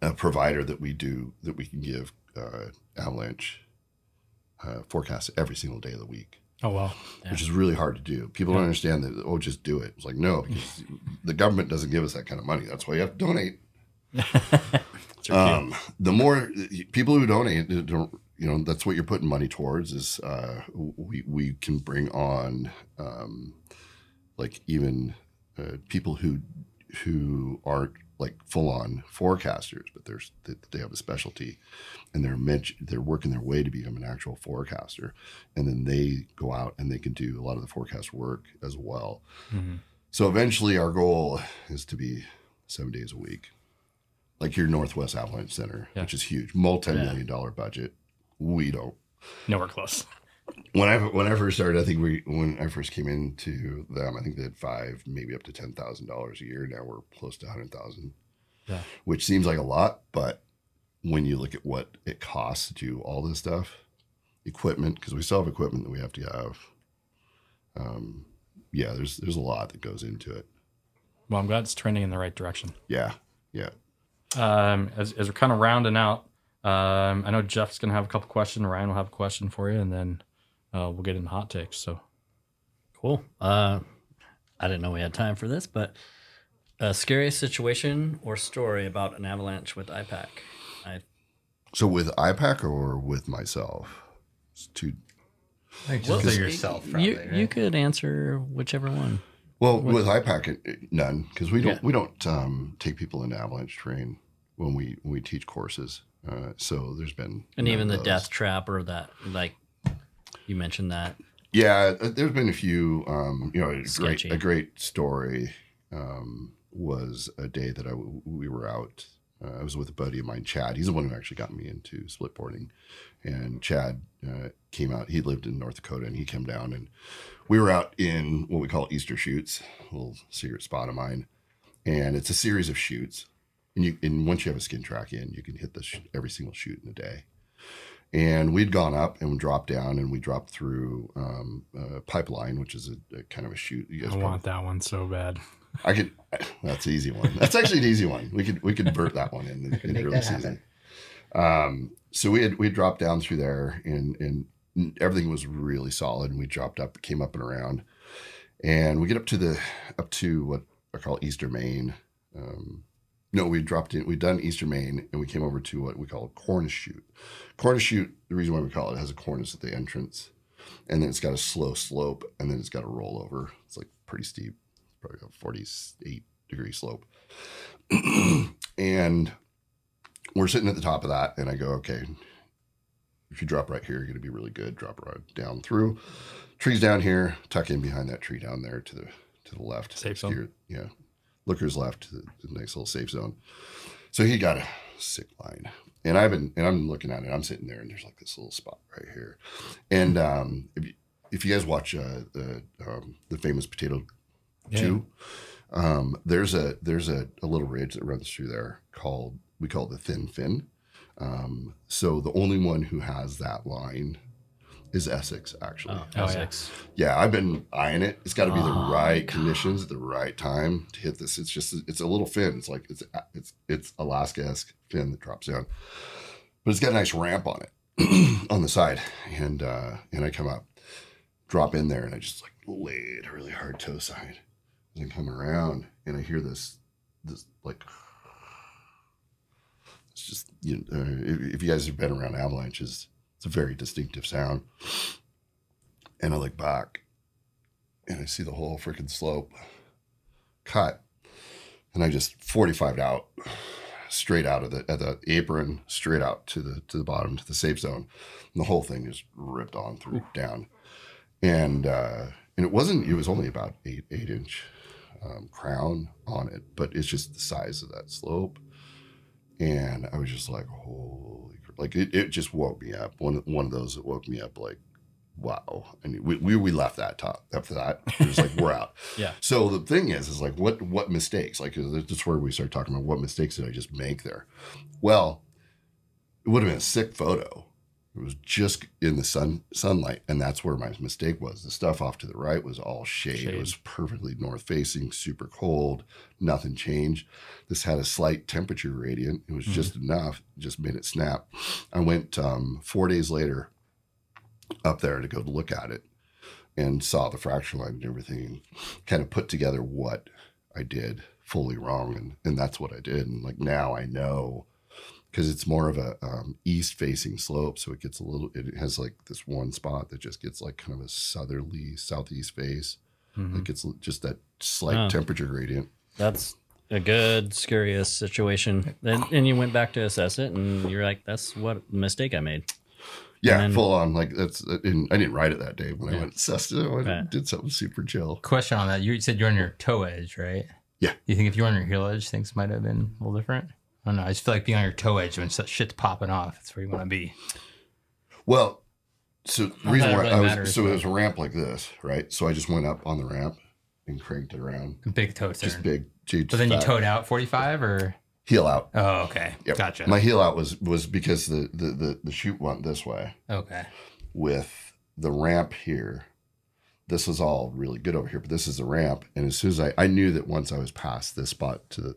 a provider that we do that we can give uh, Avalanche uh, forecasts every single day of the week, Oh well. Yeah. which is really hard to do. People don't understand that. Oh, just do it. It's like no, because the government doesn't give us that kind of money. That's why you have to donate. It's your cue. Um, the more people who donate, you know that's what you're putting money towards. Is uh, we we can bring on um, like even uh, people who who aren't like full on forecasters, but there's they, they have a specialty, and they're meant they're working their way to become an actual forecaster, and then they go out and they can do a lot of the forecast work as well. Mhm. So eventually, our goal is to be seven days a week, like your Northwest Avalanche Center, Yeah. which is huge, multi-million dollar budget. We don't. Nowhere close. When I when I first started, I think we when I first came into them, I think they had five, maybe up to ten thousand dollars a year. Now we're close to hundred thousand, Yeah. which seems like a lot, but when you look at what it costs to do all this stuff, equipment, because we still have equipment that we have to have. Um, yeah, there's there's a lot that goes into it. Well, I'm glad it's trending in the right direction. Yeah, yeah. Um, as, as we're kind of rounding out, um, I know Jeff's gonna have a couple questions. Ryan will have a question for you, and then uh, we'll get into hot takes. So Cool. Uh, I didn't know we had time for this, but a scariest situation or story about an avalanche with IPAC. I So with IPAC or with myself, it's two. I think Well, you- yourself, you, probably. you right? could answer whichever one. Well, with IPAC, it- it- none, because we don't Yeah. we don't um, take people into avalanche terrain when we when we teach courses. Uh, so there's been And even the those. death trap or that, like you mentioned that. Yeah, uh, there's been a few. Um, you know, a great a great story um, was a day that I we were out. Uh, I was with a buddy of mine, Chad. He's the one who actually got me into splitboarding. And Chad uh, came out. He lived in North Dakota, and he came down, and we were out in what we call Easter chutes, a little secret spot of mine. And it's a series of chutes. and you and once you have a skin track in, you can hit the sh- every single chute in a day. And we'd gone up and dropped down, and we dropped through um, uh, pipeline, which is a, a kind of a chute. You guys I want that one so bad. I could. That's an easy one. That's actually an easy one. We could we could vert that one in, in make early season. Um, so we had we had dropped down through there, and and everything was really solid. And we dropped up, came up and around, and we get up to the up to what I call Easter Main. Um, no, we dropped in. We'd done Eastern Main, and we came over to what we call a cornice chute. Cornice chute. The reason why we call it, it has a cornice at the entrance, and then it's got a slow slope, and then it's got a rollover. It's like pretty steep probably a 48 degree slope. and we're sitting at the top of that, and I go, okay, if you drop right here, you're going to be really good. Drop right down through. Trees down here, tuck in behind that tree down there to the to the left. Safe zone. Yeah, looker's left the, the nice little safe zone. So he got a sick line, and I've been and I'm looking at it. I'm sitting there, and there's like this little spot right here, and um, if you if you guys watch uh, the um, the famous potato two. Um, there's a there's a, a little ridge that runs through there called we call it the thin fin. Um, so the only one who has that line is Essex, actually. Oh, yeah. Essex. Yeah, I've been eyeing it. It's got to be the Oh, right God. conditions at the right time to hit this. It's just it's a little fin. It's like it's it's it's Alaska esque fin that drops down, but it's got a nice ramp on it on the side, and uh, and I come up, drop in there, and I just like lay it really hard toe side, and then come around, and I hear this this like. It's just you know, uh, if, if you guys have been around avalanches, it's a very distinctive sound. And I look back and I see the whole freaking slope cut. And I just 45'd out straight out of the at the apron, straight out to the to the bottom to the safe zone. And the whole thing just ripped on through down. And uh and it wasn't it was only about eight eight inch um, crown on it, but it's just the size of that slope. And I was just like, holy, like it, it just woke me up. One one of those that woke me up, like, wow. And we we, we left that top after that. It was like we're out. Yeah. So the thing is, is like, what what mistakes? Like, that's where we start talking about what mistakes did I just make there? Well, it would have been a sick photo. It was just in the sun sunlight, and that's where my mistake was. The stuff off to the right was all shade. Shade. It was perfectly north facing, super cold. Nothing changed. This had a slight temperature gradient. It was just enough. Just made it snap. I went um, four days later up there to go look at it and saw the fracture line and everything kind of put together what I did fully wrong and and that's what I did and like now I know because it's more of a um, east facing slope so it gets a little it has like this one spot that just gets like kind of a southerly southeast face it gets just that slight Oh. temperature gradient That's a good, scurious situation. Then, and you went back to assess it, and you're like, "That's what mistake I made." yeah then- full on like that's and I didn't write it that day when I Yeah. went assessed it I went Right. did something super chill Question on that. You said you're on your toe edge, right? Yeah. You think if you were on your heel edge, things might have been a little different? I don't know. I just feel like being on your toe edge when shit's popping off, that's where you want to be. Well, so the reason why really I was matters, so it was a ramp like this, right? So I just went up on the ramp and cranked it around, Big toe turn. just big. Gee, but then you fat. towed out 45 or? heel out. Oh, okay. Yep. Gotcha. My heel out was was because the the the, the chute went this way okay. with the ramp here. This was all really good over here, but this is the ramp. And as soon as I I knew that once I was past this spot to the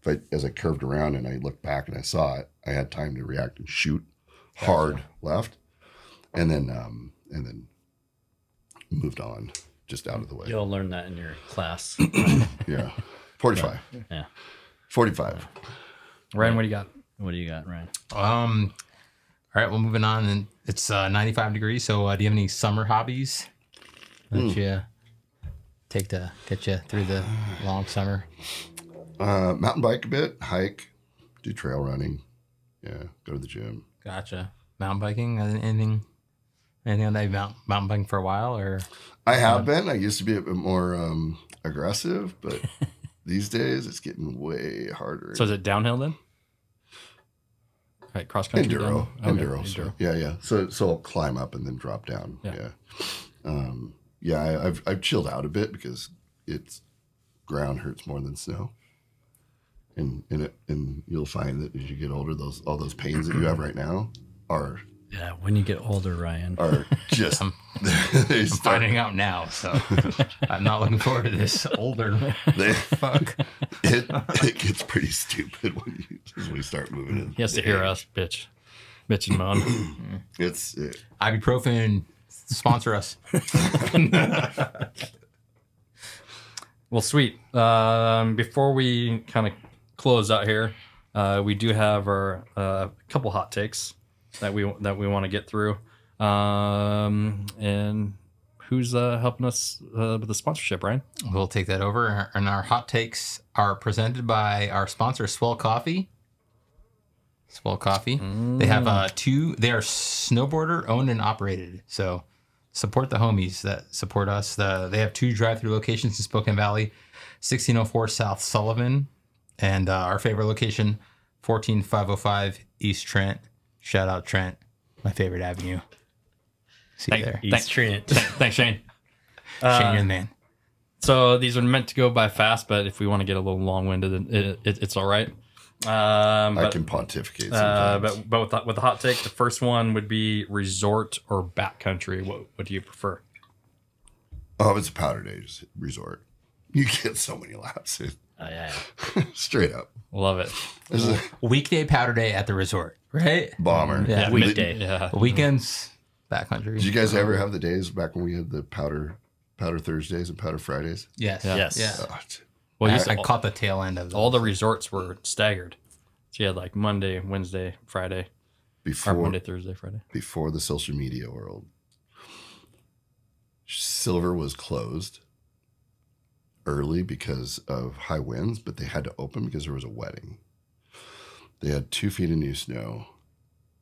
if I as I curved around and I looked back and I saw it, I had time to react and shoot hard left, and then um and then moved on just out of the way. You'll learn that in your class. Yeah. 45. Yeah. 45. Ryan, what do you got? what do you got, Ryan? Um, all right, well, moving on. And it's uh, 95 degrees. So, uh, do you have any summer hobbies that you take to get you through the long summer? Uh, mountain bike a bit, hike, do trail running. Yeah. Go to the gym. Gotcha. Mountain biking? uh, Anything? Anything on that mount, mountain biking for a while, or I have been. I used to be a bit more um, aggressive, but these days it's getting way harder. So is it downhill then? Right, cross country. enduro, down- okay, enduro, So, yeah, yeah. So so I'll climb up and then drop down. Yeah. Yeah, um, yeah. I, I've I've chilled out a bit because it's ground hurts more than snow, and and it, and you'll find that as you get older, those all those pains that you have right now are Yeah, when you get older, Ryan. are just they I'm finding out now, so I'm not looking forward to this. Older they, fuck. it it gets pretty stupid when you when we start moving in. He has to hear us, bitch, bitch and moan. It's it, Ibuprofen sponsor us. Well, sweet. Um, before we kind of close out here, uh, we do have our uh, couple hot takes that we that we want to get through. Um, and who's uh, helping us uh, with the sponsorship, Ryan? We'll take that over. And our hot takes are presented by our sponsor, Swell Coffee. Swell Coffee. They have uh, two. They are snowboarder owned and operated. So support the homies that support us. The, they have two drive-through locations in Spokane Valley, 1604 South Sullivan, and uh, our favorite location, 14505 East Trent. Shout out Trent, my favorite avenue. See you there. East Trent. Thanks, Shane. Shane, you're the man. So these are meant to go by fast, but if we want to get a little long-winded, then it, it, it's all right. Um, I but, can pontificate uh, but but with the, with the hot take, the first one would be resort or backcountry. What what do you prefer? oh, it's a powder day resort. You get so many laps in. Oh, yeah. straight up. Love it. There's a Weekday powder day at the resort, right? bomber. Yeah. Yeah, we- midday. Yeah. Weekends, backcountry. Did you guys ever um, have the days back when we had the powder powder Thursdays and powder Fridays? Yes. Yes. Yeah. Oh, t- Well, you I, said I caught the tail end of all the resorts were staggered. So you had like Monday, Wednesday, Friday, or before Monday, Thursday, Friday. before the social media world, Silver was closed early because of high winds, but they had to open because there was a wedding. They had two feet of new snow.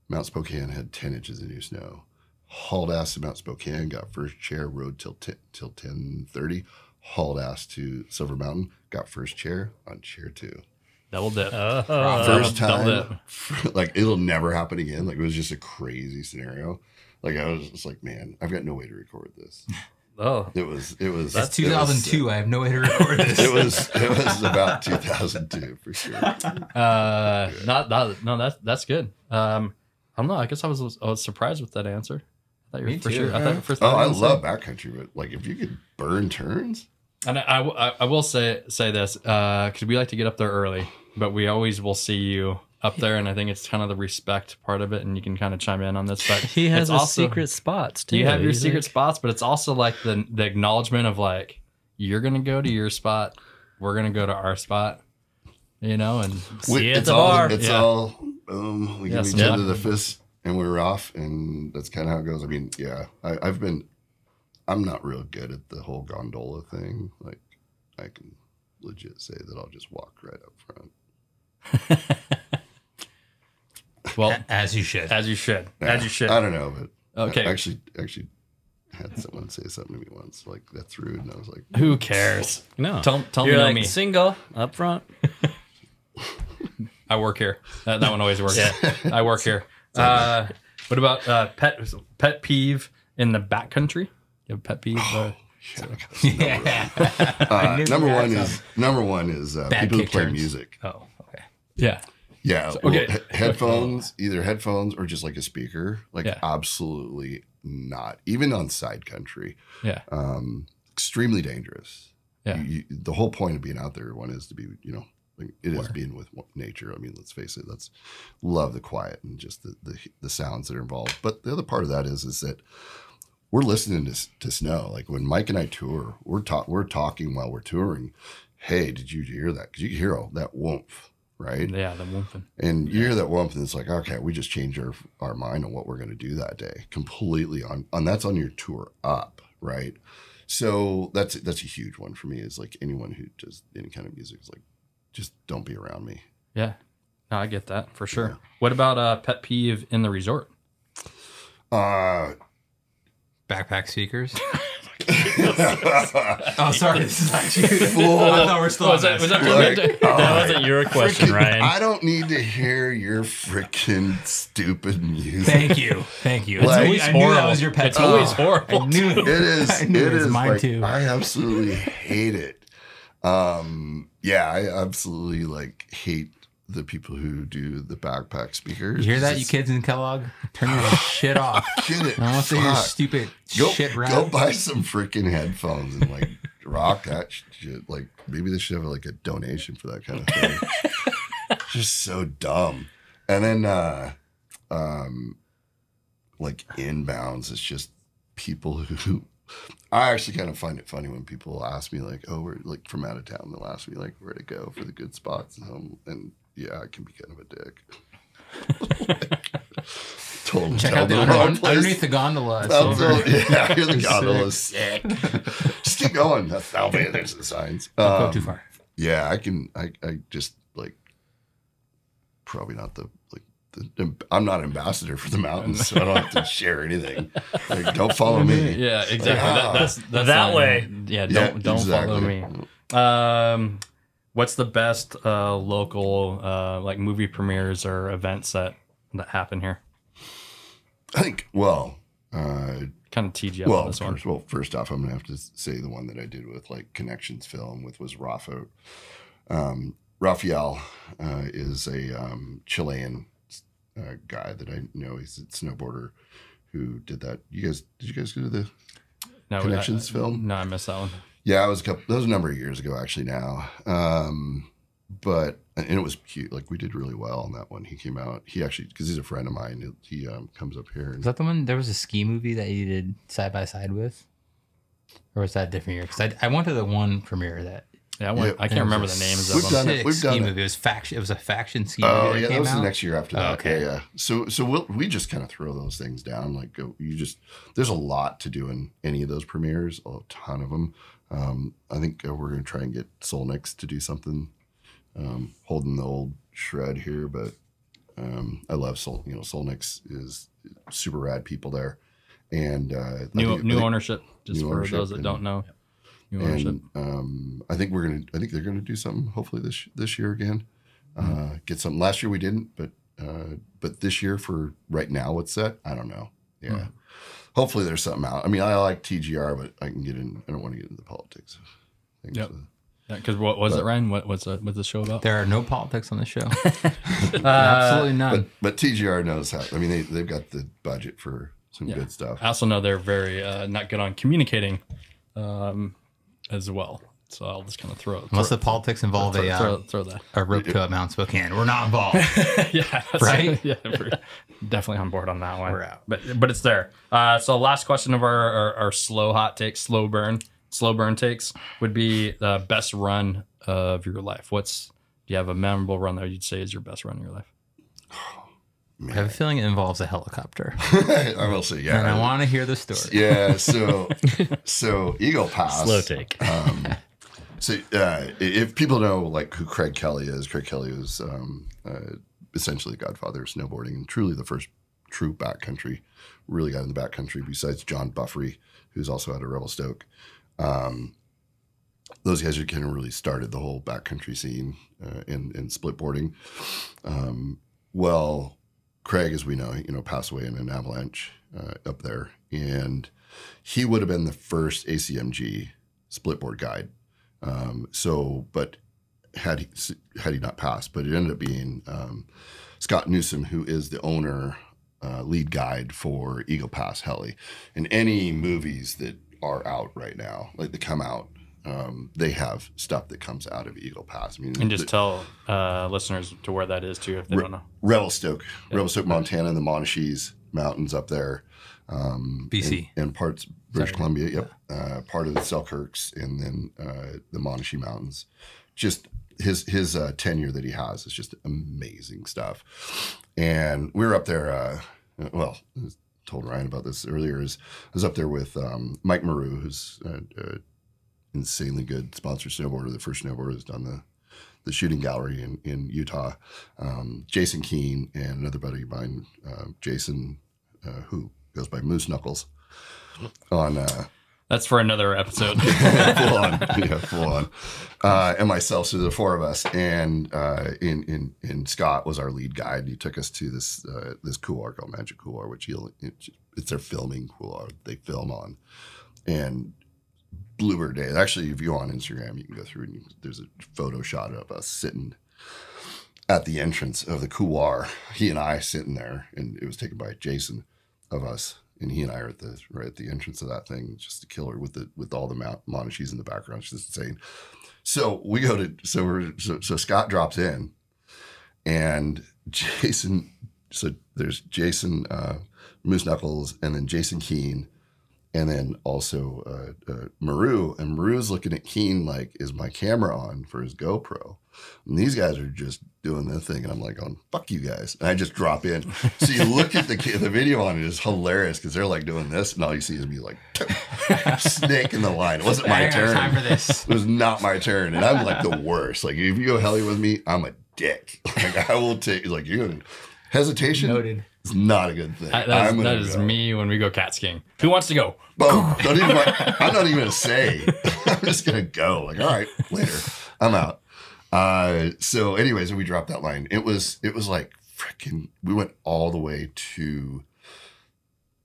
Mount Spokane had ten inches of new snow. Hauled ass to Mount Spokane, got first chair, rode till t- till ten thirty. Hauled ass to Silver Mountain, got first chair on chair two. Double dip. Oh, First double time, like it'll never happen again. Like it was just a crazy scenario. Like I was just like, man, I've got no way to record this. Oh, It was, it was. That's it was 2002. I have no way to record this. It was, it was about 2002 for sure. uh, not that. No, that's that's good. Um, I don't know. I guess I was I was surprised with that answer. I thought you were Me for too. sure. I thought you first. Oh, I you were love backcountry, but like if you could burn turns, And I, I, I- I will say say this because we like to get up there early, but we always will see you up there, and I think it's kind of the respect part of it, and you can kind of chime in on this. But He has it's also, secret spots, too. You have your He's secret like- spots, but it's also like the the acknowledgement of like you're gonna go to your spot, we're gonna go to our spot, you know, and See you at it's the all, bar. It's Yeah. all boom. We give each other the fist, and we're off, and that's kind of how it goes. I mean, yeah, I, I've been. I'm not real good at the whole gondola thing. Like, I can legit say that I'll just walk right up front. well, As you should. as you should, as you should. I don't know, but Okay. I actually, actually had someone say something to me once, like that's rude, and I was like, Who cares? No. Tell- tell me You're no like, me. single up front. I work here. That, that one always works. yeah. I work here. Uh, what about uh, pet pet peeve in the backcountry? You have a pet peeve? Uh, yeah. uh, number one is number one is uh, people who play turns. music. Oh, okay. yeah. Yeah. okay. well, he- headphones, either headphones or just like a speaker. Like Yeah. absolutely not. Even on side country, Yeah. um, extremely dangerous. Yeah. You, you, the whole point of being out there, one is to be, you know, like it is being with nature. I mean, let's face it. Let's love the quiet and just the, the the sounds that are involved. But the other part of that is is that we're listening to, to snow. Like when Mike and I tour, we're talk we're talking while we're touring. Hey, did you hear that? Because you hear all that woomph, right? Yeah. The wolfing. And you hear that wump, and it's like, okay, we just changed our our mind on what we're going to do that day completely on, and that's on your tour up, right? So that's that's a huge one for me. Is like anyone who does any kind of music is like, just don't be around me. Yeah. No, I get that for sure. What about uh, pet peeve in the resort? Uh, Backpack speakers. oh, sorry. This is not you. Fool. I thought we're still Was on that, was that, Like, That wasn't your question, Ryan. I don't need to hear your freaking stupid music. Thank you. Thank you. It's Like- always, I knew that was your pet It's peeve. always I horrible. knew It is. I knew it was is. mine like, too. I absolutely hate it. Um, yeah, I absolutely like hate the people who do the backpack speakers. You hear that, you kids in Kellogg? Turn your shit off. Get it? I want to see your stupid Go, shit rap. go buy some freaking headphones and like rock that shit. Like maybe they should have like a donation for that kind of thing. Just so dumb. And then uh um like inbounds, it's just people who I actually kind of find it funny when people ask me like, "Oh, we're like from out of town." They'll ask me like where to go for the good spots, um, and yeah, I can be kind of a dick. Told Check out the them under, wrong un- place. underneath the gondola. It's over. like- yeah, you're the gondola is sick. just keep going. That's that'll be there's the signs. Don't go Um, too far. Yeah, I can. I I just like probably not the like. I'm not ambassador for the mountains, so I don't have to share anything. Like, don't follow me. Yeah, exactly. ah. That, that's, that's That not- way. Yeah, don't Yeah, don't follow me. Um, what's the best uh, local uh, like movie premieres or events that that happen here? I think. Well, uh, Kind of teed well, on this one. first, well, first off, I'm gonna have to say the one that I did with like Connections Film with was Rafa. Um, Rafael uh, is a um, Chilean uh, guy that I know. He's a snowboarder who did that. You guys, did you guys go to the No, Connections I, film? No, I missed that one. Yeah, it was a couple. That was a number of years ago, actually. Now, um, but and it was cute. Like we did really well on that one. He came out. He actually, because he's a friend of mine. He um, comes up here. Is And, that the one? There was a ski movie that you did side by side with, or was that a different year? Because I, I went to the one premiere that Yeah, I, went, Yeah, I can't remember a the names We've of them. done it. sick We've ski done it. movie. It was faction. It was a faction ski. oh movie yeah, that came was the next year after Oh, that. okay. Yeah, yeah. So so we'll, we just kind of throw those things down. Like go, you just there's a lot to do in any of those premieres. A ton of them. Um, I think uh, we're gonna try and get Solnix to do something. Um, holding the old shred here, but um, I love Sol. You know, Solnix is super rad people there, and uh, New think- new ownership, just new for ownership those that and- don't know. New ownership. and um, I think we're gonna. I think they're gonna do something. Hopefully this this year again. Mm-hmm. Uh, get something. Last year we didn't, but uh, but this year for right now, what's set? I don't know. Yeah. Mm-hmm. Hopefully there's something out. I mean, I like TGR, but I can get in. I don't want to get into the politics. of Things. Yep. Because what was But- it, Ryan? What was the, what's the show about? There are no politics on the show. Uh, Absolutely none. But but TGR knows how. I mean, they they've got the budget for some Yeah. good stuff. I also know they're very uh, not good on communicating um, as well. So I'll just kind of throw it. Unless throw, the politics involve throw, a, uh, throw, throw that. a rope to Mount Spokane. We're not involved. yeah, Right? Yeah, we're definitely on board on that one. We're out. But but it's there. Uh, so last question of our, our our slow hot takes, slow burn, slow burn takes would be the best run of your life. What's do you have a memorable run that you'd say is your best run in your life? I have a feeling it involves a helicopter. I will say, yeah. And I want to hear the story. yeah. So so Eagle Pass. Slow take. Um, so uh, if people know like who Craig Kelly is, Craig Kelly was um, uh, essentially the godfather of snowboarding and truly the first true backcountry, really got in the backcountry besides John Buffery, who's also out of Revelstoke. Um, those guys are kind of really started the whole backcountry scene uh, in, in split boarding. Um, well, Craig, as we know, you know, passed away in an avalanche uh, up there, and he would have been the first ACMG split board guide. Um, so, but had he had he not passed, but it ended up being um, Scott Newsome, who is the owner, uh, lead guide for Eagle Pass Heli, and any movies that are out right now, like that come out, um, they have stuff that comes out of Eagle Pass. I mean, And just the- tell uh, listeners to where that is too if they Re- don't know. Revelstoke, Revelstoke, Montana, and the Monashee Mountains up there. Um, BC. and, and parts British Sorry. Columbia. Yep, uh, part of the Selkirks, and then uh, the Monashee Mountains. Just his his uh, tenure that he has is just amazing stuff. And we were up there. Uh, well, I told Ryan about this earlier. Is I was up there with um, Mike Maru, who's uh, uh, insanely good sponsored snowboarder. The first snowboarder that's done the the shooting gallery in, in Utah. Um, Jason Keene and another buddy of mine, uh, Jason, uh, who goes by Moose Knuckles, on uh, That's for another episode. full on, yeah, full on, uh, and myself. So the four of us, and uh, in in in Scott was our lead guide. And he took us to this uh, this couloir called Magic Couloir, which he'll it's, it's their filming couloir they film on, and bluebird day. Actually, if you go on Instagram, you can go through and you, there's a photo shot of us sitting at the entrance of the couloir. He and I sitting there, and it was taken by Jason of us, and he and I are at the right at the entrance of that thing, just a killer with the with all the Mount in the background. It's just insane. So we go to so we're so, so Scott drops in, and Jason. So there's Jason uh, Moose Knuckles, and then Jason Keene, and then also uh, uh, Maru. And Maru's looking at Keene like, "Is my camera on for his GoPro?" And these guys are just doing their thing, and I'm like, "On fuck you guys!" And I just drop in. So you look at the the video on it is hilarious because they're like doing this, and all you see is me like snake in the line. It wasn't my I don't have turn. time for this. It was not my turn, and I'm like the worst. Like if you go heli with me, I'm a dick. Like I will take like you hesitation. Noted. It's not a good thing. I, that is, that is me when we go cat skiing. Who wants to go? Boom. Don't even, I'm not even gonna say. I'm just gonna go. Like, all right, later. I'm out. Uh, so, anyways, we dropped that line. It was it was like freaking. We went all the way to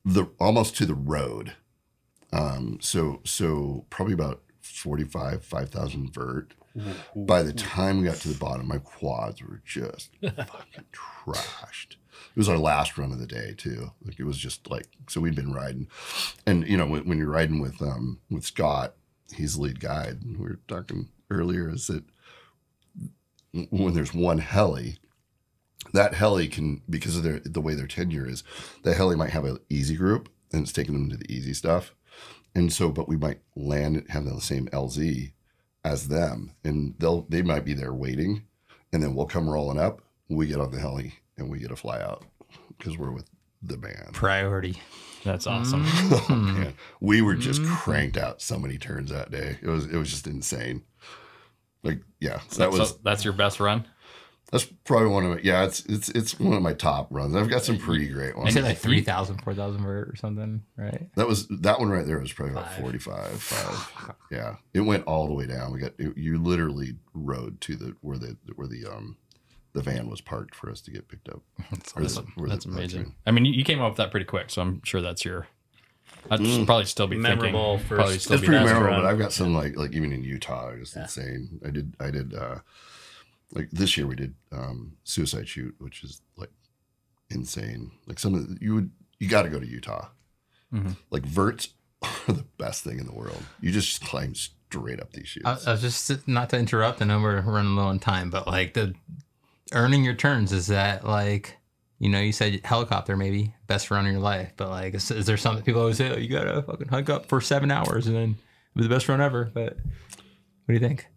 the almost to the road. Um, so so probably about 45, 5,000 vert. By the time we got to the bottom, my quads were just fucking trashed. It was our last run of the day too. Like it was just like so we'd been riding, and you know when, when you're riding with um with Scott, he's the lead guide. We were talking earlier is that when there's one heli, that heli can because of their the way their tenure is, the heli might have an easy group and it's taking them to the easy stuff, and so but we might land have the same LZ as them, and they'll they might be there waiting, and then we'll come rolling up. We get on the heli and we get a fly out because we're with the band. Priority. That's awesome. Oh, man. We were just cranked out so many turns that day. It was it was just insane. Like yeah, that was so that's your best run. that's probably one of my yeah. It's it's it's one of my top runs. I've got some pretty great ones. I ones. said like 3,000, 4,000 vert or something, right? That was that one right there was probably about forty five. Five. Yeah, it went all the way down. We got you literally rode to the where the where the um the van was parked for us to get picked up. Or the- That's the- amazing. I mean, you, you came up with that pretty quick, so I'm sure that's your. I'd Mm. probably still be Memorable thinking. first- Probably still It's be pretty memorable, run. but I've got some like like even in Utah, just insane. I did I did uh like this year we did um suicide chute, which is like insane. Like some of the, you would you got to go to Utah. Mhm. Like verts are the best thing in the world. You just climb straight up these chutes. I, I was just not to interrupt. I know we're running low on time, but like the earning your turns is that like you know you said helicopter maybe best run of your life, but like is, is there something people always say oh, you gotta fucking hike up for seven hours and then it was the best run ever? But what do you think?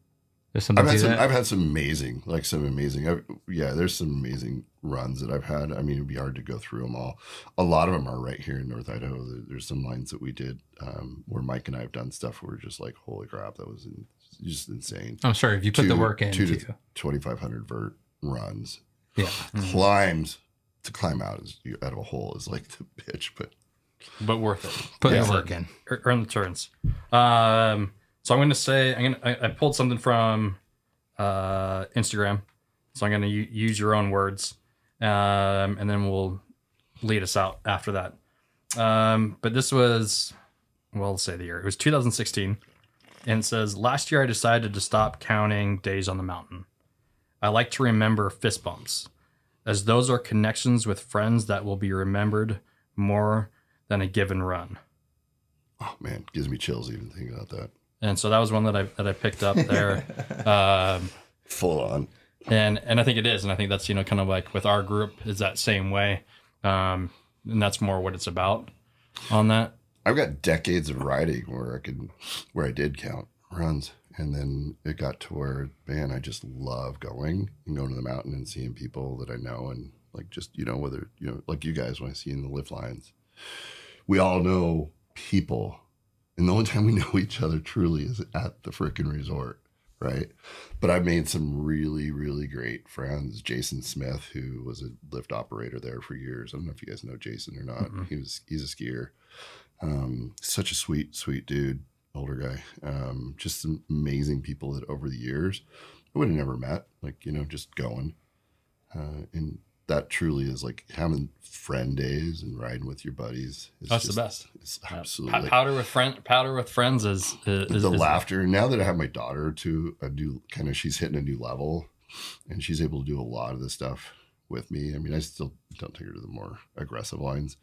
There's something I've had some. I've had some amazing, like some amazing. I've, yeah, there's some amazing runs that I've had. I mean, it'd be hard to go through them all. A lot of them are right here in North Idaho. There's some lines that we did um, where Mike and I have done stuff. Where we're just like, holy crap, that was in, just insane. I'm sorry if you put the work in. two to 2,500 vert runs. Yeah. Climbs to climb out is, out of a hole is like the bitch, but but worth it. Put Yeah. the work in. Earn the turns. Um, so I'm going to say I'm going to I, I pulled something from uh, Instagram, so I'm going to u- use your own words, um, and then we'll lead us out after that. Um, but this was, well, let's say the year. It was 2016, and it says last year I decided to stop counting days on the mountain. I like to remember fist bumps, as those are connections with friends that will be remembered more than a given run. oh man, gives me chills even thinking about that. and so that was one that I that I picked up there, um, Full on. and and I think it is, and I think that's you know kind of like with our group is that same way, um, and that's more what it's about on that. I've got decades of riding where I could, where I did count runs, and then it got to where, man, I just love going and going to the mountain and seeing people that I know, and like just you know whether you know like you guys when I see in the lift lines, we all know people, and the only time we know each other truly is at the freaking resort, right? But I've made some really really great friends. Jason Smith, who was a lift operator there for years. I don't know if you guys know Jason or not. Mhm. He was he's a skier um, such a sweet, sweet dude, older guy. Um, just some amazing people that over the years I would have never met, like, you know, just going. Uh, and that truly is like having friend days and riding with your buddies. It's That's just- the best. It's Pow- absolutely powder with friend, powder with friends is is, the is- laughter. Now that I have my daughter to a new kind of, she's hitting a new level, and she's able to do a lot of this stuff with me. I mean, I still don't take her to the more aggressive lines,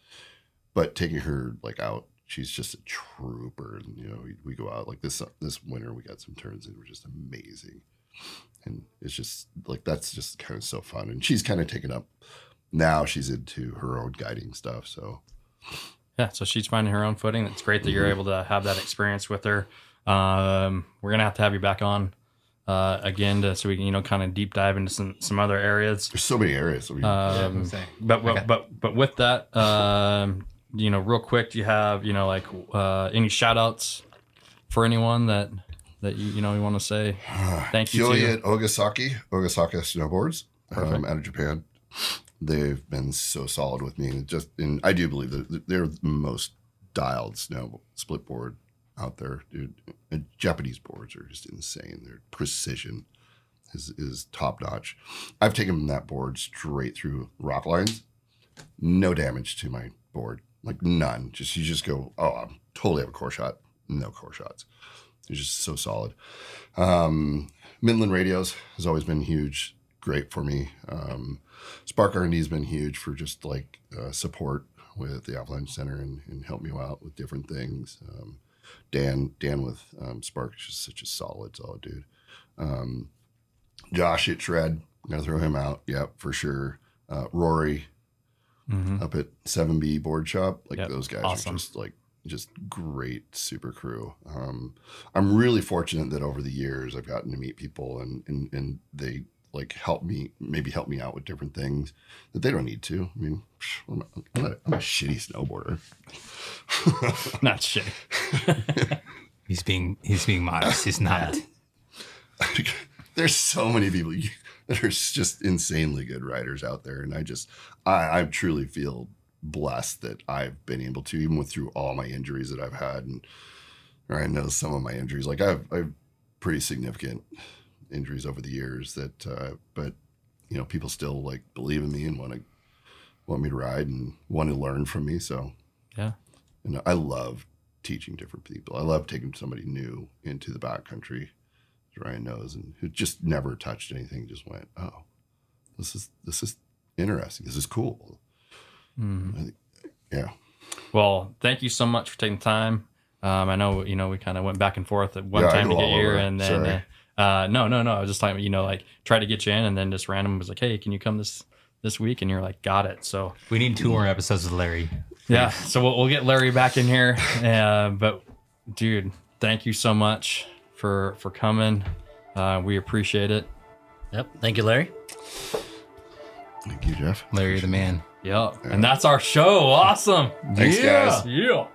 but taking her like out, she's just a trooper. And you know, we, we go out like this this winter. We got some turns and were just amazing, and it's just like that's just kind of so fun. And she's kind of taken up. Now she's into her own guiding stuff. So Yeah, so she's finding her own footing. It's great that you're Mm-hmm. able to have that experience with her. Um, we're gonna have to have you back on uh, again to, so we can you know kind of deep dive into some some other areas. there's so many areas. I mean, Um, I'm but but, Okay. but but with that, um, you know, real quick, do you have you know like uh, any shout outs for anyone that that you you know you want to say thank you to? Juliet Ogasaki, Ogasaka Snowboards um, out of Japan. They've been so solid with me. and Just and I do believe that they're the most dialed snow split board out there, dude. And Japanese boards are just insane. Their precision is is top notch. I've taken that board straight through rock lines, no damage to my board, like none. Just you just go, oh, I totally have a core shot, no core shots. It's just so solid. Um, Midland Radios has always been huge, great for me. Um, Spark R&D has been huge for just like uh, support with the Avalanche Center and, and help me out with different things. Um, Dan, Dan with um, Spark is just such a solid, solid dude. Um, Josh at Shred, gotta throw him out. Yep, for sure. Uh, Rory Mhm. up at 7B Board Shop, like Yep, those guys awesome. are just like just great super crew. Um, I'm really fortunate that over the years I've gotten to meet people and and and they like help me maybe help me out with different things that they don't need to. I mean, I'm a, I'm a, I'm a shitty snowboarder. Not shit. He's being he's being modest. He's not. There's so many people you- that are just insanely good riders out there, and I just I, I truly feel blessed that I've been able to, even with through all my injuries that I've had, and or I know some of my injuries, like I've I've pretty significant injuries over the years that, uh, but you know, people still like believe in me and want to want me to ride and want to learn from me. So Yeah. and I love teaching different people. I love taking somebody new into the backcountry, Ryan knows, and who just never touched anything, just went, "Oh, this is this is interesting. This is cool." Mhm. Yeah, Well, thank you so much for taking the time. Um, I know you know we kind of went back and forth at one Yeah, time to get here, and then uh, uh, no, no, no. I was just like you know like try to get you in, and then just random was like, hey, can you come this this week? And you're like, got it. So We need two more episodes with Larry. yeah, so we'll, we'll get Larry back in here. Uh, but dude, thank you so much for for coming. Uh, we appreciate it. Yep. Thank you, Larry. thank you, Jeff. Larry the man. Yep. And that's our show. Awesome. Thanks, yeah. guys. Yeah.